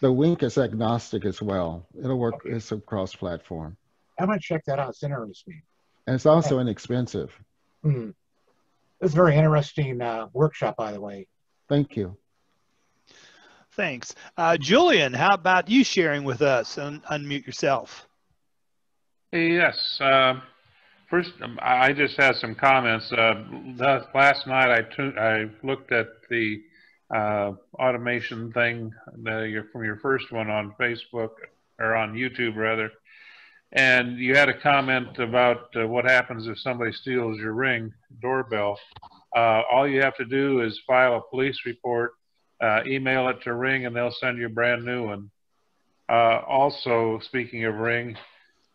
S2: the Wink is agnostic as well. It'll work. It's a cross-platform,
S6: I'm gonna check that out. It's interesting.
S2: and it's also inexpensive.
S6: Hmm. It's a very interesting uh, workshop, by the way.
S2: Thank you.
S1: Thanks. Uh, Julian, how about you sharing with us? and unmute yourself.
S15: Yes. Uh, first, um, I just had some comments. Uh, last night, I I looked at the uh, automation thing from your first one on Facebook or on YouTube rather, and you had a comment about uh, what happens if somebody steals your Ring doorbell. Uh, all you have to do is file a police report, uh, email it to Ring, and they'll send you a brand new one. Uh, also, speaking of Ring,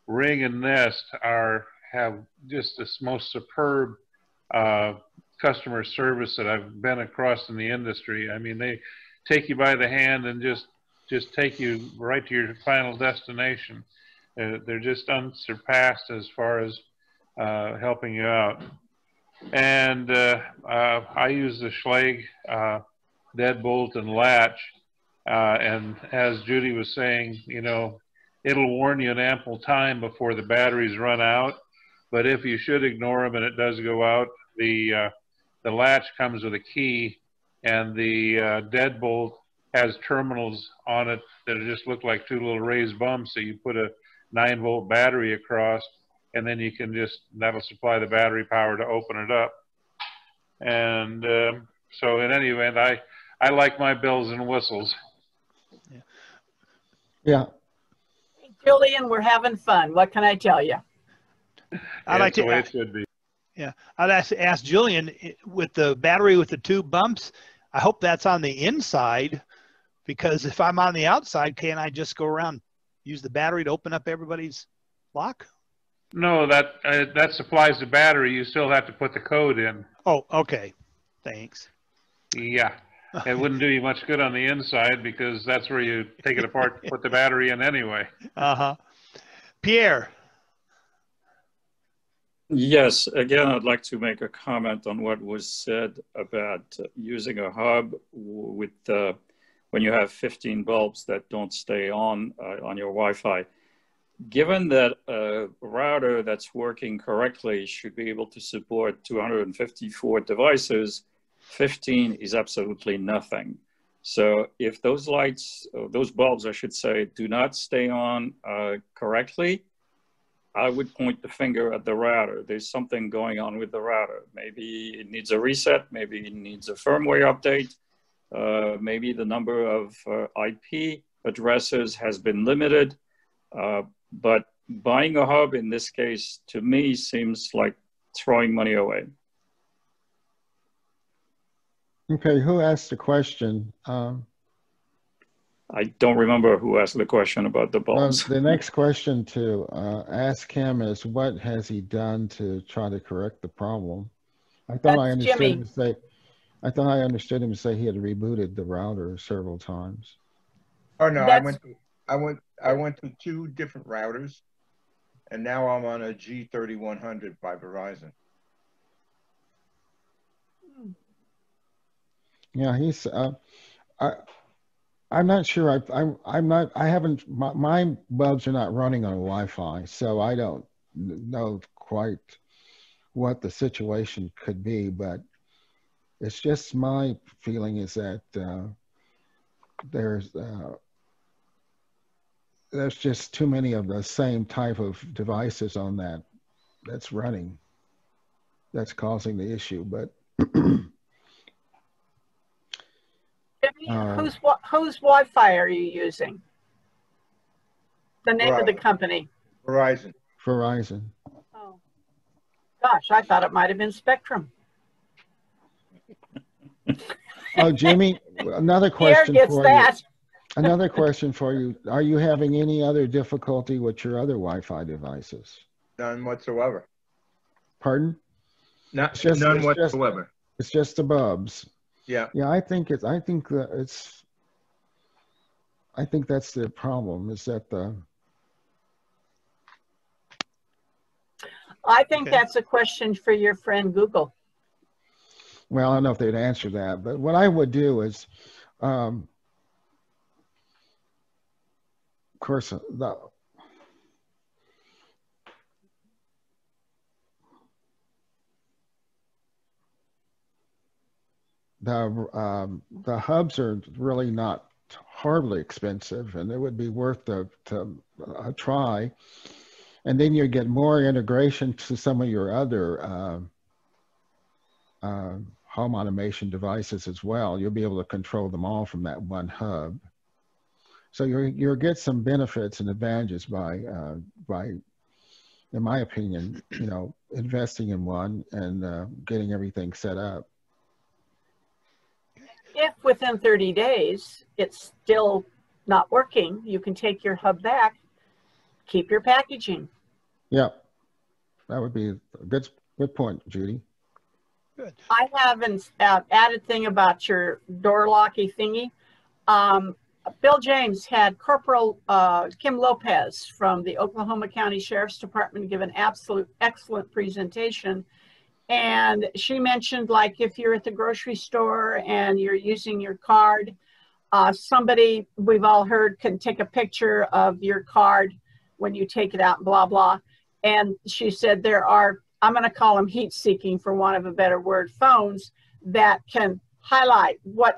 S15: Ring and Nest are have just this most superb uh, customer service that I've been across in the industry. I mean, they take you by the hand and just just take you right to your final destination. Uh, they're just unsurpassed as far as uh, helping you out. And uh, uh, I use the Schlage uh, deadbolt and latch. And as Judy was saying, you know, it'll warn you in ample time before the batteries run out. But if you should ignore them and it does go out, the uh, the latch comes with a key, and the uh, deadbolt has terminals on it that just look like two little raised bumps. So you put a nine volt battery across, and then you can just that'll supply the battery power to open it up. And um, so, in any event, I I like my bells and whistles.
S2: Yeah.
S3: Julian, we're having fun. What can I tell you?
S1: I'd like
S15: the
S1: to
S15: way
S1: ask,
S15: it should be.
S1: yeah, I'd ask, ask Julian with the battery with the two bumps. I hope that's on the inside because if I'm on the outside, can't I just go around use the battery to open up everybody's lock?
S15: No, that uh, that supplies the battery. You still have to put the code in.
S1: Oh, okay. Thanks.
S15: Yeah. It wouldn't do you much good on the inside because that's where you take it apart, to put the battery in anyway.
S1: Uh huh. Pierre.
S11: Yes, again, I'd like to make a comment on what was said about using a hub with uh, when you have 15 bulbs that don't stay on uh, on your Wi-Fi. Given that a router that's working correctly should be able to support 254 devices, 15 is absolutely nothing. So if those lights, uh, those bulbs, I should say, do not stay on uh, correctly, I would point the finger at the router. There's something going on with the router. Maybe it needs a reset. Maybe it needs a firmware update. Uh, maybe the number of uh, IP addresses has been limited. Uh, but buying a hub in this case, to me, seems like throwing money away.
S2: Okay, who asked the question? Um,
S11: I don't remember who asked the question about the
S2: well,
S11: bulbs.
S2: the next question to uh, ask him is what has he done to try to correct the problem? I thought I understood
S3: Jimmy.
S2: him to say, I thought I understood him to say he had rebooted the router several times.
S16: Oh no, I went to, I went I went to two different routers, and now I'm on a G3100 by Verizon.
S2: Yeah, he's. Uh, I, I'm not sure. I, I'm. I'm not. I haven't. My, my bulbs are not running on Wi-Fi, so I don't know quite what the situation could be. But it's just my feeling is that uh, there's uh, there's just too many of the same type of devices on that that's running. That's causing the issue, but.
S3: Jimmy,
S2: Uh,
S3: whose wi- whose Wi-Fi are you using? The name of the company.
S16: Verizon.
S2: Verizon.
S3: Oh, gosh, I thought it might have been Spectrum.
S2: Oh, Jimmy, another question
S3: gets
S2: for
S3: that.
S2: you. Another question for you. Are you having any other difficulty with your other Wi-Fi devices?
S16: None whatsoever.
S2: Pardon?
S16: Not
S2: It's just-
S16: none
S2: it's just-
S16: whatsoever.
S2: It's just the bulbs.
S16: Yeah.
S2: Yeah, I think it's. I think that it's. I think that's the problem. Is that the
S3: I think
S1: Okay.
S3: that's a question for your friend Google.
S2: well, I don't know if they'd answer that, but what I would do is, um, of course, the the um, the hubs are really not horribly expensive, and it would be worth the to uh, try. And then you get more integration to some of your other uh, uh, home automation devices as well. You'll be able to control them all from that one hub. So you're you'll get some benefits and advantages by uh, by, in my opinion, you know, investing in one and uh, getting everything set up.
S3: If within 30 days it's still not working, you can take your hub back, keep your packaging.
S2: Yeah, that would be a good good point, Judy. Good.
S3: I have an uh, added thing about your door locky thingy. Um, Bill James had Corporal uh, Kim Lopez from the Oklahoma County Sheriff's Department give an absolute excellent presentation. And she mentioned like if you're at the grocery store and you're using your card, uh, somebody we've all heard can take a picture of your card when you take it out, blah, blah. And she said there are, I'm going to call them heat seeking for want of a better word, phones that can highlight what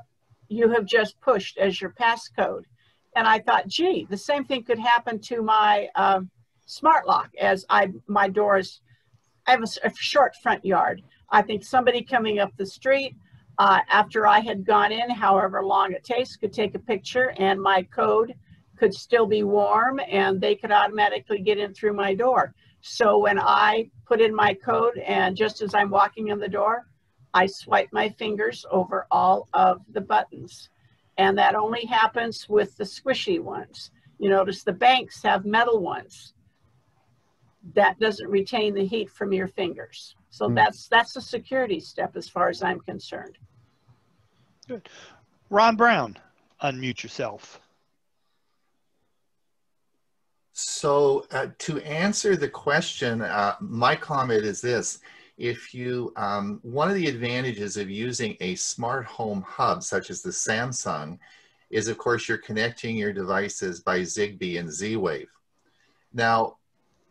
S3: you have just pushed as your passcode. And I thought, gee, the same thing could happen to my um, smart lock as I my doors. I have a, a, short front yard. I think somebody coming up the street uh, after I had gone in, however long it takes, could take a picture and my code could still be warm and they could automatically get in through my door. So when I put in my code and just as I'm walking in the door, I swipe my fingers over all of the buttons. And that only happens with the squishy ones. You notice the banks have metal ones. That doesn't retain the heat from your fingers. So mm. that's that's a security step as far as I'm concerned.
S1: Good. Ron Brown, unmute yourself.
S17: So uh, to answer the question, uh, my comment is this. If you, um, one of the advantages of using a smart home hub, such as the Samsung, is of course you're connecting your devices by Zigbee and Z-Wave. Now,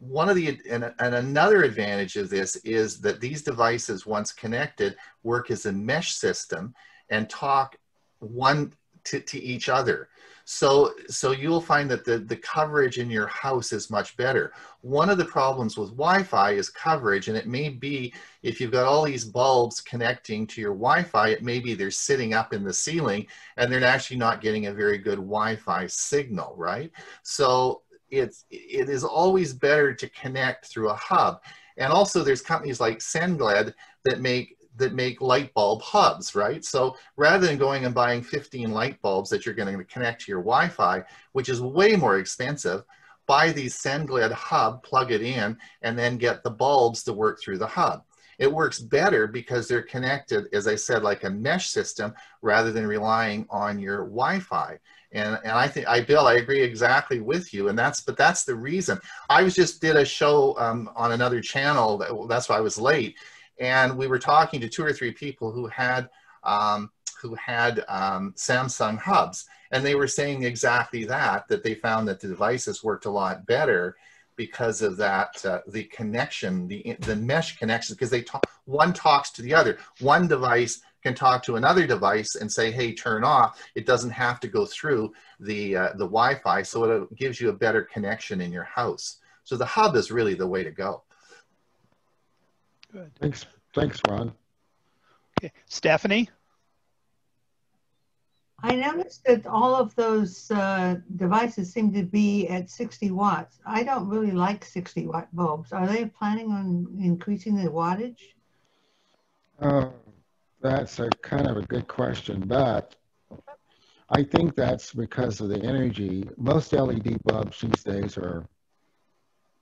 S17: one of the, and, and another advantage of this is that these devices, once connected, work as a mesh system and talk one to, to each other. So, so you'll find that the, the coverage in your house is much better. One of the problems with Wi-Fi is coverage, and it may be if you've got all these bulbs connecting to your Wi-Fi, it may be they're sitting up in the ceiling and they're actually not getting a very good Wi-Fi signal, right? So it's, it is always better to connect through a hub. And also there's companies like Sengled that make that make light bulb hubs, right? So rather than going and buying 15 light bulbs that you're going to connect to your Wi-Fi, which is way more expensive, buy these Sengled hub, plug it in, and then get the bulbs to work through the hub. It works better because they're connected, as I said, like a mesh system rather than relying on your Wi-Fi. And, and I think I Bill, I agree exactly with you. And that's but that's the reason. I was just did a show um, on another channel. That, that's why I was late and we were talking to two or three people who had um, who had um, Samsung hubs, and they were saying exactly that that they found that the devices worked a lot better because of that uh, the connection the the mesh connection because they talk one talks to the other one device can talk to another device and say hey turn off it doesn't have to go through the uh, the wi-fi so it gives you a better connection in your house so the hub is really the way to go
S2: Good. Thanks, thanks, Ron.
S1: Okay, Stephanie.
S7: I noticed that all of those uh, devices seem to be at 60 watts. I don't really like 60 watt bulbs. Are they planning on increasing the wattage?
S2: Uh, that's a kind of a good question, but I think that's because of the energy. Most LED bulbs these days are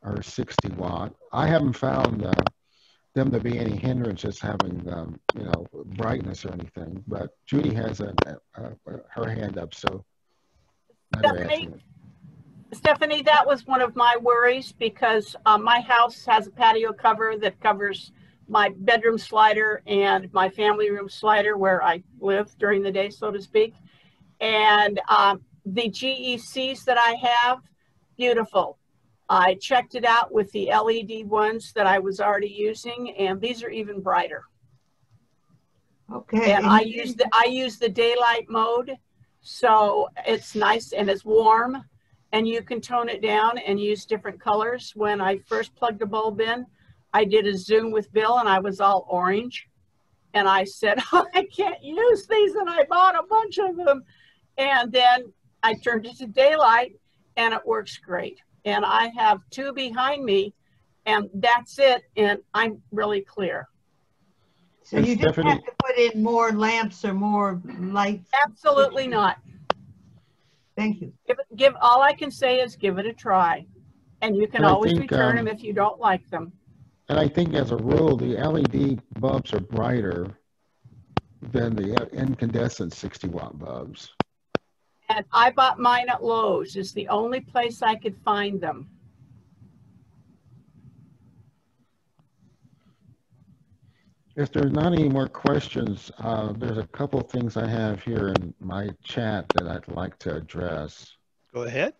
S2: are 60 watt. I haven't found uh, them to be any hindrances having um, you know brightness or anything. But Judy has a, a, a her hand up, so.
S3: Stephanie, Stephanie, that was one of my worries because uh, my house has a patio cover that covers my bedroom slider and my family room slider where I live during the day, so to speak. And um, the GECs that I have, beautiful. I checked it out with the LED ones that I was already using, and these are even brighter.
S7: Okay.
S3: And I use the I use the daylight mode, so it's nice and it's warm, and you can tone it down and use different colors. When I first plugged the bulb in, I did a Zoom with Bill, and I was all orange, and I said, oh, I can't use these, and I bought a bunch of them, and then I turned it to daylight, and it works great and I have two behind me and that's it. And I'm really clear.
S7: So you just have to put in more lamps or more lights?
S3: Absolutely not.
S7: Thank you.
S3: Give, give all I can say is give it a try. And you can and always think, return um, them if you don't like them.
S2: And I think as a rule, the LED bulbs are brighter than the incandescent 60 watt bulbs.
S3: And I bought mine at Lowe's. It's the only place I could find them.
S2: If there's not any more questions, uh, there's a couple things I have here in my chat that I'd like to address.
S1: Go ahead.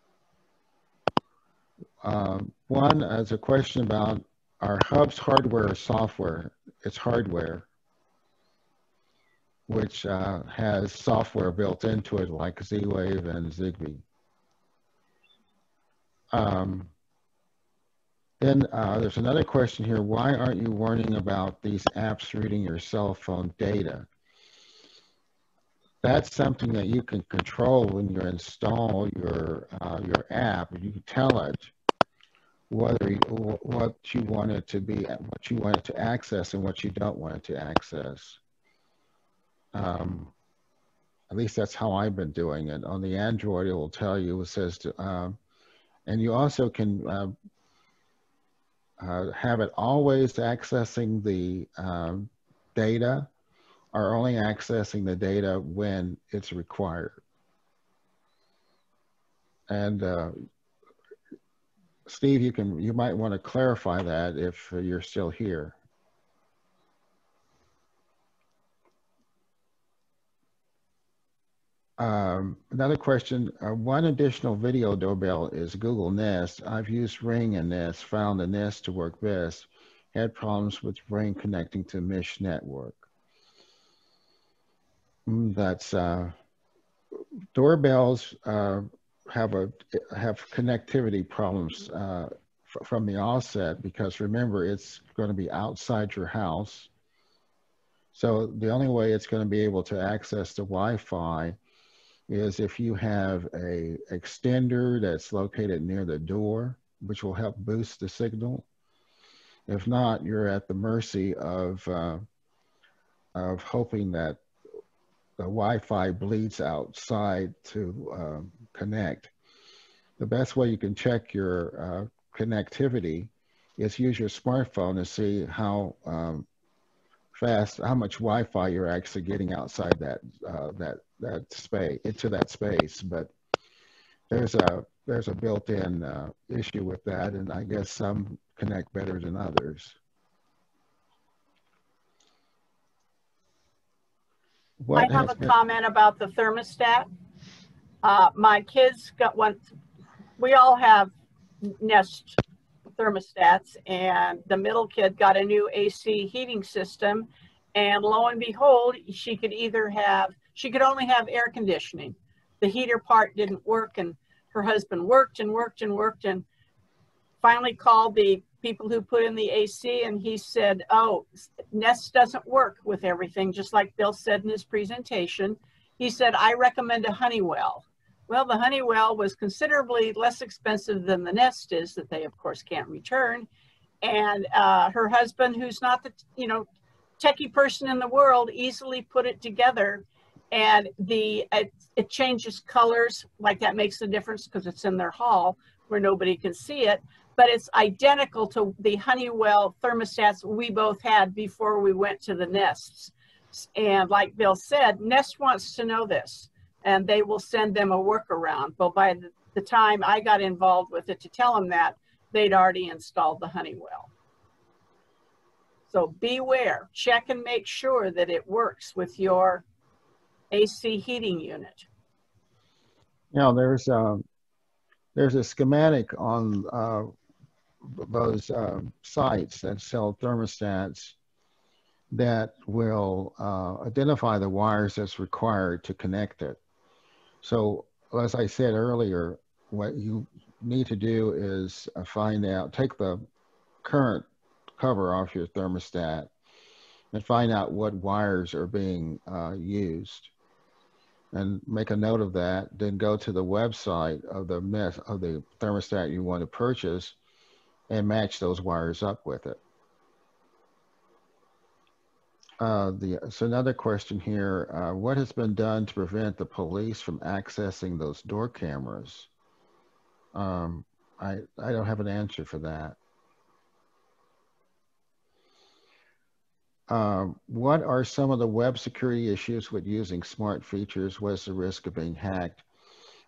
S2: Uh, one is a question about our hubs hardware or software. It's hardware. which uh, has software built into it like Z-Wave and Zigbee. Um, then uh, there's another question here. Why aren't you warning about these apps reading your cell phone data? That's something that you can control when you install your uh, your app. You can tell it whether what you want it to be, what you want it to access, and what you don't want it to access. Um, at least that's how I've been doing it. On the Android, it will tell you. It says, to, uh, and you also can uh, uh, have it always accessing the um, data or only accessing the data when it's required. And uh, Steve, you can you might want to clarify that if you're still here. Um, another question, uh, one additional video doorbell is Google Nest. I've used Ring and Nest, found the Nest to work best. Had problems with Ring connecting to Mesh Network. Mm, that's, uh, doorbells uh, have a have connectivity problems uh, from the offset because remember it's going to be outside your house. So the only way it's going to be able to access the Wi-Fi is if you have a extender that's located near the door, which will help boost the signal. If not, you're at the mercy of, uh, of hoping that the Wi-Fi bleeds outside to uh, connect. The best way you can check your uh, connectivity is use your smartphone to see how um, fast, how much Wi-Fi you're actually getting outside that uh, that that space into that space. But there's a there's a built-in uh, issue with that, and I guess some connect better than others.
S3: What I have a comment about the thermostat. Uh, my kids got one. We all have Nest thermostats, and the middle kid got a new AC heating system. And lo and behold, she could either have, she could only have air conditioning. The heater part didn't work, and her husband worked and worked and worked, and finally called the people who put in the AC, and he said, Oh, Nest doesn't work with everything, just like Bill said in his presentation. He said, I recommend a Honeywell. Well, the Honeywell was considerably less expensive than the Nest is, that they, of course, can't return. And uh, her husband, who's not the, you know, techie person in the world, easily put it together. And the it, it changes colors, like that makes a difference because it's in their hall where nobody can see it. But it's identical to the Honeywell thermostats we both had before we went to the Nests. And like Bill said, Nest wants to know this and they will send them a workaround. But by the, time I got involved with it to tell them that, they'd already installed the Honeywell. So beware, check and make sure that it works with your AC heating unit.
S2: Now there's a, there's a schematic on uh, those uh, sites that sell thermostats that will uh, identify the wires that's required to connect it. So as I said earlier, what you need to do is uh, find out, take the current cover off your thermostat and find out what wires are being uh, used and make a note of that. Then go to the website of the of the thermostat you want to purchase and match those wires up with it. Uh, the, so another question here, uh, what has been done to prevent the police from accessing those door cameras? Um, I, I don't have an answer for that. Uh, what are some of the web security issues with using smart features? What's the risk of being hacked?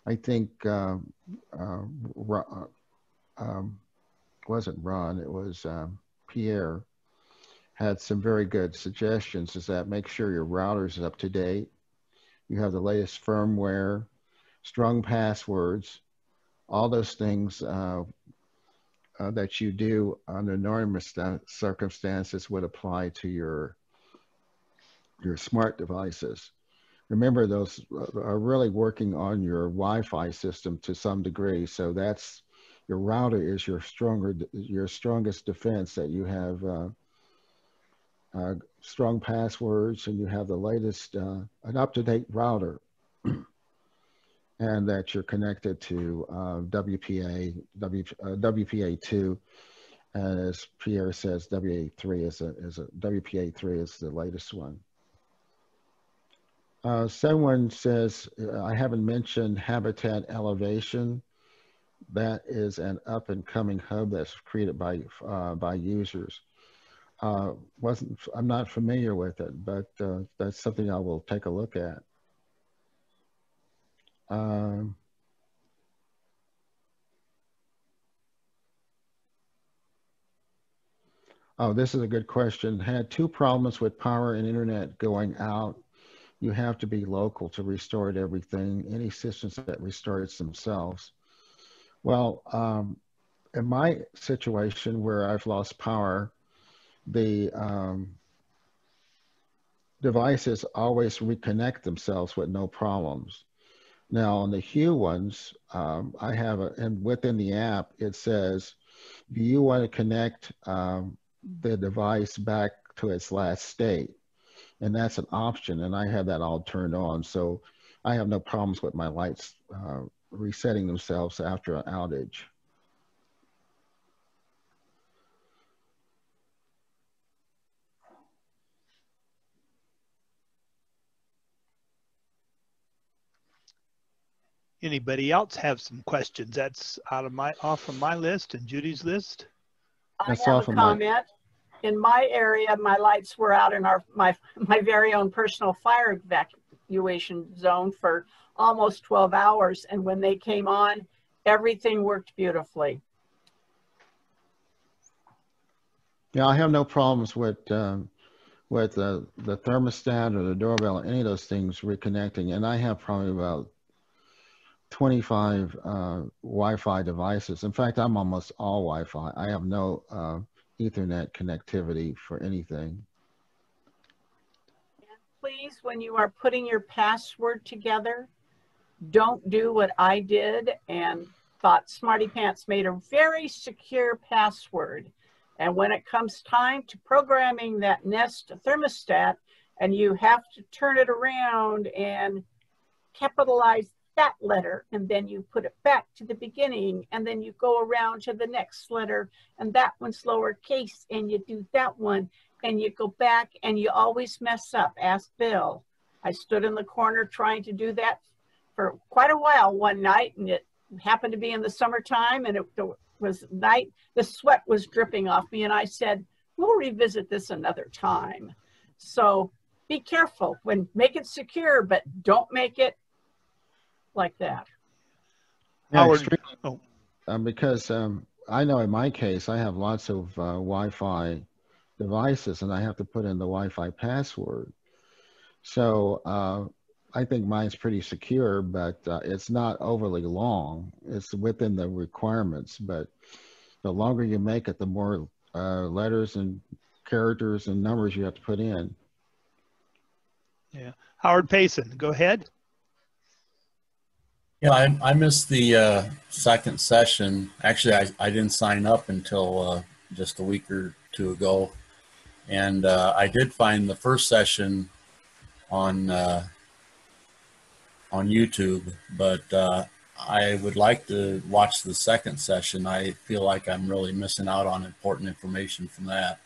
S2: I think, um, uh, uh, um, wasn't Ron, it was um, Pierre had some very good suggestions is that make sure your router is up to date. You have the latest firmware, strong passwords, all those things uh, uh, that you do under normal circumstances would apply to your your smart devices. Remember, those are really working on your Wi-Fi system to some degree. So that's your router is your stronger, your strongest defense that you have uh, uh, strong passwords and you have the latest, uh, an up-to-date router and that you're connected to uh, WPA, w, uh, WPA2, and as Pierre says, WA3 is a, is a WPA3 is the latest one. Uh, someone says, uh, I haven't mentioned Hubitat Elevation. That is an up and coming hub that's created by, uh, by users. Uh, wasn't, I'm not familiar with it, but uh, that's something I will take a look at. Um, oh, this is a good question. Had two problems with power and internet going out. You have to be local to restore everything. Any systems that restore it themselves. Well, um, in my situation where I've lost power, the um, devices always reconnect themselves with no problems. Now on the Hue ones, um, I have a, and within the app, it says, do you want to connect um, the device back to its last state? And that's an option, and I have that all turned on. So I have no problems with my lights uh, resetting themselves after an outage.
S1: Anybody else have some questions? That's out of my off of my list and Judy's list.
S3: I That's have a comment. My... In my area, my lights were out in our my my very own personal fire evacuation zone for almost 12 hours, and when they came on, everything worked beautifully.
S2: Yeah, I have no problems with um, with the the thermostat or the doorbell or any of those things reconnecting, and I have probably about 25 uh, Wi-Fi devices. In fact, I'm almost all Wi-Fi. I have no uh, Ethernet connectivity for anything.
S3: Please, when you are putting your password together, don't do what I did and thought Smarty Pants made a very secure password. And when it comes time to programming that Nest thermostat, and you have to turn it around and capitalize that letter and then you put it back to the beginning and then you go around to the next letter and that one's lowercase and you do that one and you go back and you always mess up. Ask Bill. I stood in the corner trying to do that for quite a while one night and it happened to be in the summertime and it was night. The sweat was dripping off me and I said, we'll revisit this another time. So be careful when make it secure, but don't make it like that.
S2: Yeah, Howard, oh. um, because um, I know in my case, I have lots of uh, Wi-Fi devices and I have to put in the Wi-Fi password. So uh, I think mine's pretty secure, but uh, it's not overly long. It's within the requirements, but the longer you make it, the more uh, letters and characters and numbers you have to put in.
S1: Yeah. Howard Payson, go ahead.
S18: Yeah, I, I missed the uh, second session. Actually, I, I didn't sign up until uh, just a week or two ago. And uh, I did find the first session on uh, on YouTube, but uh, I would like to watch the second session. I feel like I'm really missing out on important information from that.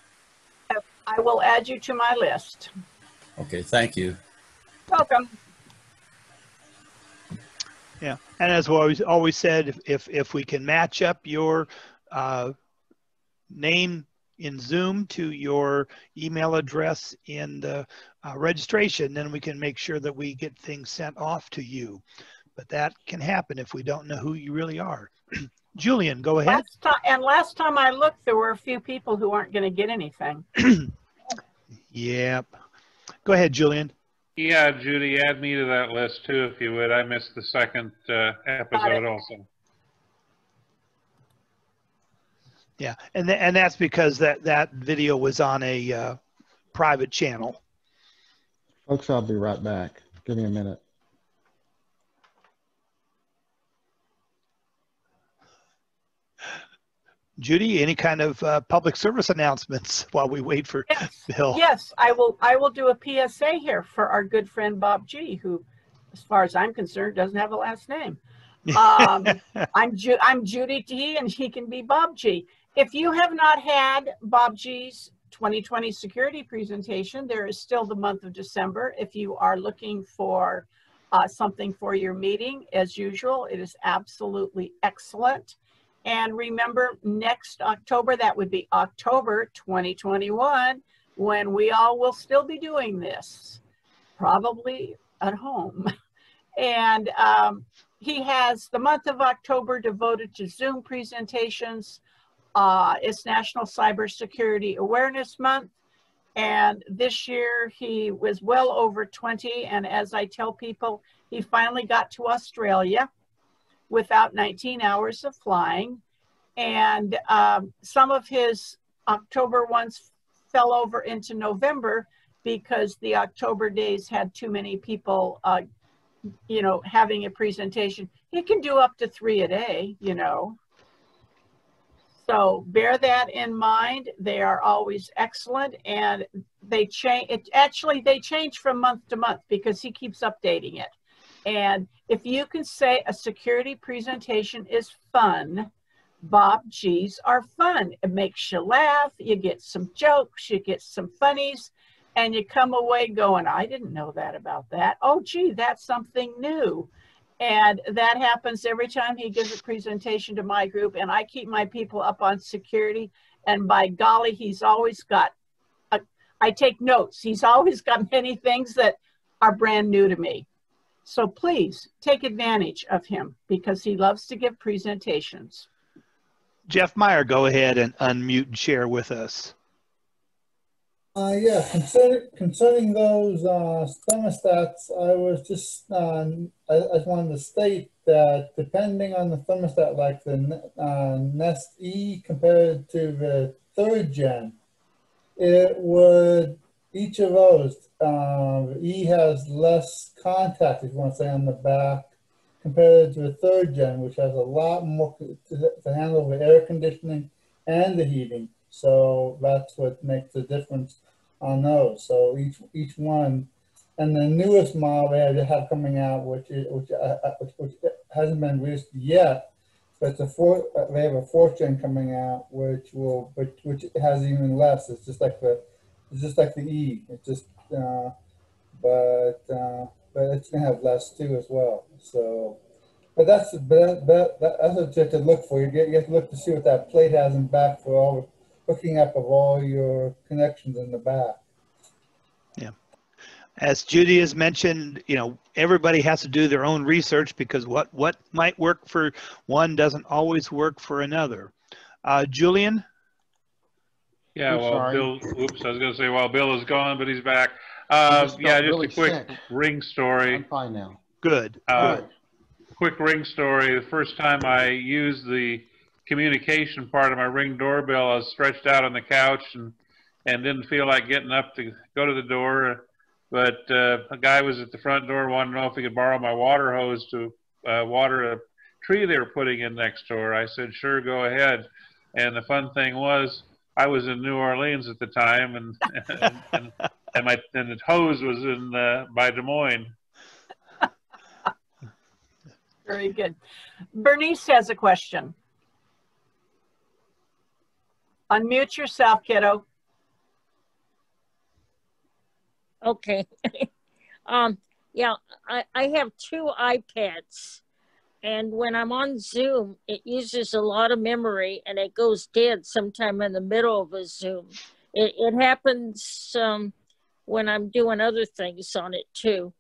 S3: I will add you to my list.
S18: Okay, thank you.
S3: Welcome.
S1: Yeah, and as we always always said, if if, if we can match up your uh, name in Zoom to your email address in the uh, registration, then we can make sure that we get things sent off to you. But that can happen if we don't know who you really are. Julian, go ahead.
S3: Last time, and last time I looked, there were a few people who aren't going to get anything.
S1: yep. Go ahead, Julian.
S15: Yeah, Judy, add me to that list too, if you would. I missed the second uh, episode also.
S1: Yeah, and th and that's because that that video was on a uh, private channel.
S2: Folks, I'll be right back. Give me a minute.
S1: Judy, any kind of uh, public service announcements while we wait for Bill?
S3: Yes, I will. I will do a PSA here for our good friend Bob G, who, as far as I'm concerned, doesn't have a last name. Um, I'm Ju- I'm Judy T, and he can be Bob G. If you have not had Bob G's 2020 security presentation, there is still the month of December. If you are looking for uh, something for your meeting, as usual, it is absolutely excellent. And remember, next October, that would be October 2021, when we all will still be doing this, probably at home. And um, he has the month of October devoted to Zoom presentations. Uh, it's National Cybersecurity Awareness Month. And this year he was well over 20. And as I tell people, he finally got to Australia without 19 hours of flying. And um, some of his October ones fell over into November because the October days had too many people, uh, you know, having a presentation. He can do up to three a day, you know. So bear that in mind. They are always excellent and they change, it actually they change from month to month because he keeps updating it. And if you can say a security presentation is fun, Bob G's are fun. It makes you laugh, you get some jokes, you get some funnies, and you come away going, I didn't know that about that. Oh, gee, that's something new. And that happens every time he gives a presentation to my group, and I keep my people up on security. And by golly, he's always got, a, I take notes. He's always got many things that are brand new to me. So please take advantage of him because he loves to give presentations.
S1: Jeff Meyer, go ahead and unmute and share with us.
S19: Uh, yeah, concerning, concerning those uh, thermostats, I was just, uh, I, I just wanted to state that depending on the thermostat, like the uh, Nest E compared to the third gen, it would, each of those, uh, E has less contact, if you want to say, on the back compared to the third gen, which has a lot more to, to handle the air conditioning and the heating. So that's what makes the difference on those. So each each one, and the newest model they have coming out, which is, which, uh, uh, which, which hasn't been released yet, but a fourth. Uh, they have a fourth gen coming out, which will which which has even less. It's just like the it's just like the E. It's just uh, but uh, but it's gonna have less too as well. So. But that's but, but that's what you have to look for. You, get, you have to look to see what that plate has in back for all hooking up of all your connections in the back.
S1: Yeah. As Judy has mentioned, you know, everybody has to do their own research because what, what might work for one doesn't always work for another. Uh, Julian?
S15: Yeah, well, Bill, oops, I was going to say, well, Bill is gone, but he's back. Uh,
S2: just
S15: yeah, just
S2: really
S15: a quick
S2: sick.
S15: ring story.
S2: I'm fine now.
S1: Good.
S15: Uh,
S1: Good.
S15: quick ring story. The first time I used the communication part of my ring doorbell, I was stretched out on the couch and and didn't feel like getting up to go to the door. But uh, a guy was at the front door, wanted to know if he could borrow my water hose to uh, water a tree they were putting in next door. I said, sure, go ahead. And the fun thing was, I was in New Orleans at the time, and and, and, and my and the hose was in uh, by Des Moines.
S3: Very good. Bernice has a question. Unmute yourself, kiddo.
S20: Okay. um, yeah, I, I have two iPads. And when I'm on Zoom, it uses a lot of memory and it goes dead sometime in the middle of a Zoom. It, it happens um, when I'm doing other things on it too.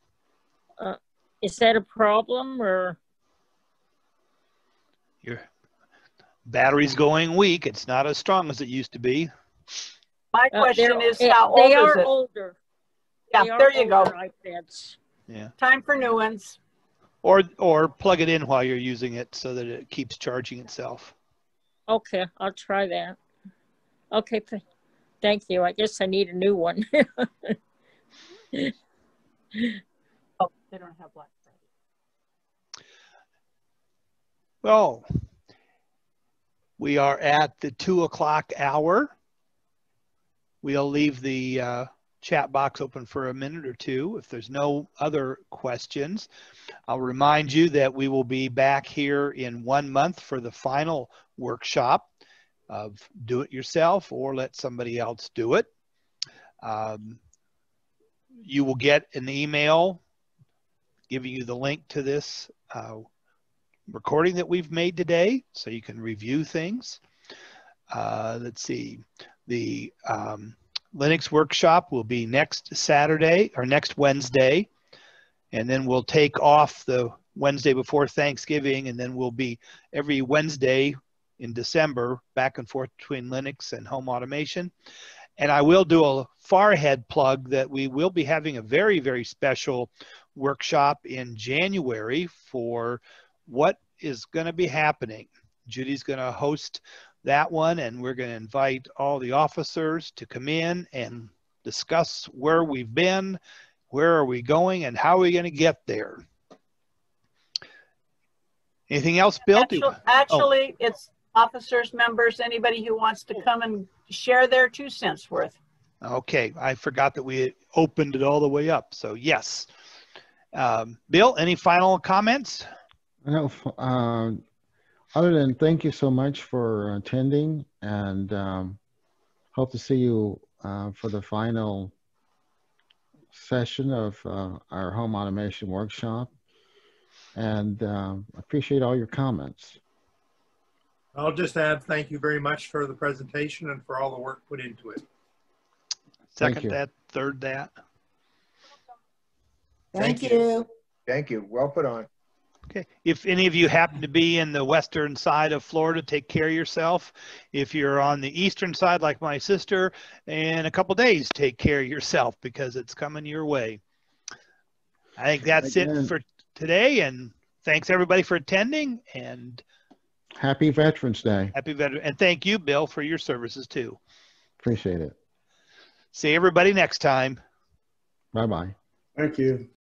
S20: Uh, is that a problem or?
S1: Your battery's going weak. It's not as strong as it used to be.
S3: My
S20: uh,
S3: question is
S20: eh,
S3: how old
S20: they
S3: is
S20: are
S3: it?
S20: older.
S3: Yeah,
S20: they
S3: there you go.
S20: IPads.
S1: Yeah.
S3: Time for new ones.
S1: Or or plug it in while you're using it so that it keeps charging itself.
S20: Okay, I'll try that. Okay, th thank you. I guess I need a new one.
S1: oh, they don't have Black Well, we are at the two o'clock hour. We'll leave the uh, chat box open for a minute or two. If there's no other questions, I'll remind you that we will be back here in one month for the final workshop of do it yourself or let somebody else do it. Um, you will get an email giving you the link to this uh, recording that we've made today so you can review things. Uh, let's see, the um, Linux workshop will be next Saturday or next Wednesday, and then we'll take off the Wednesday before Thanksgiving, and then we'll be every Wednesday in December back and forth between Linux and home automation. And I will do a far ahead plug that we will be having a very, very special workshop in January for what is going to be happening. Judy's going to host that one, and we're going to invite all the officers to come in and discuss where we've been, where are we going, and how are we going to get there. Anything else, Bill?
S3: Actually, actually oh. it's officers, members, anybody who wants to come and share their two cents worth.
S1: Okay, I forgot that we opened it all the way up. So yes. Um, Bill, any final comments?
S2: No, uh, other than thank you so much for attending and um, hope to see you uh, for the final session of uh, our home automation workshop and um, appreciate all your comments.
S21: I'll just add thank you very much for the presentation and for all the work put into it.
S1: Second that, third that.
S16: Thank, Thank you. you. Thank you. Well put on.
S1: Okay. If any of you happen to be in the western side of Florida, take care of yourself. If you're on the eastern side, like my sister, in a couple days, take care of yourself because it's coming your way. I think that's Again. it for today. And thanks everybody for attending. And
S2: happy Veterans Day.
S1: Happy Veteran. And thank you, Bill, for your services too.
S2: Appreciate it.
S1: See everybody next time.
S2: Bye bye.
S21: Thank you.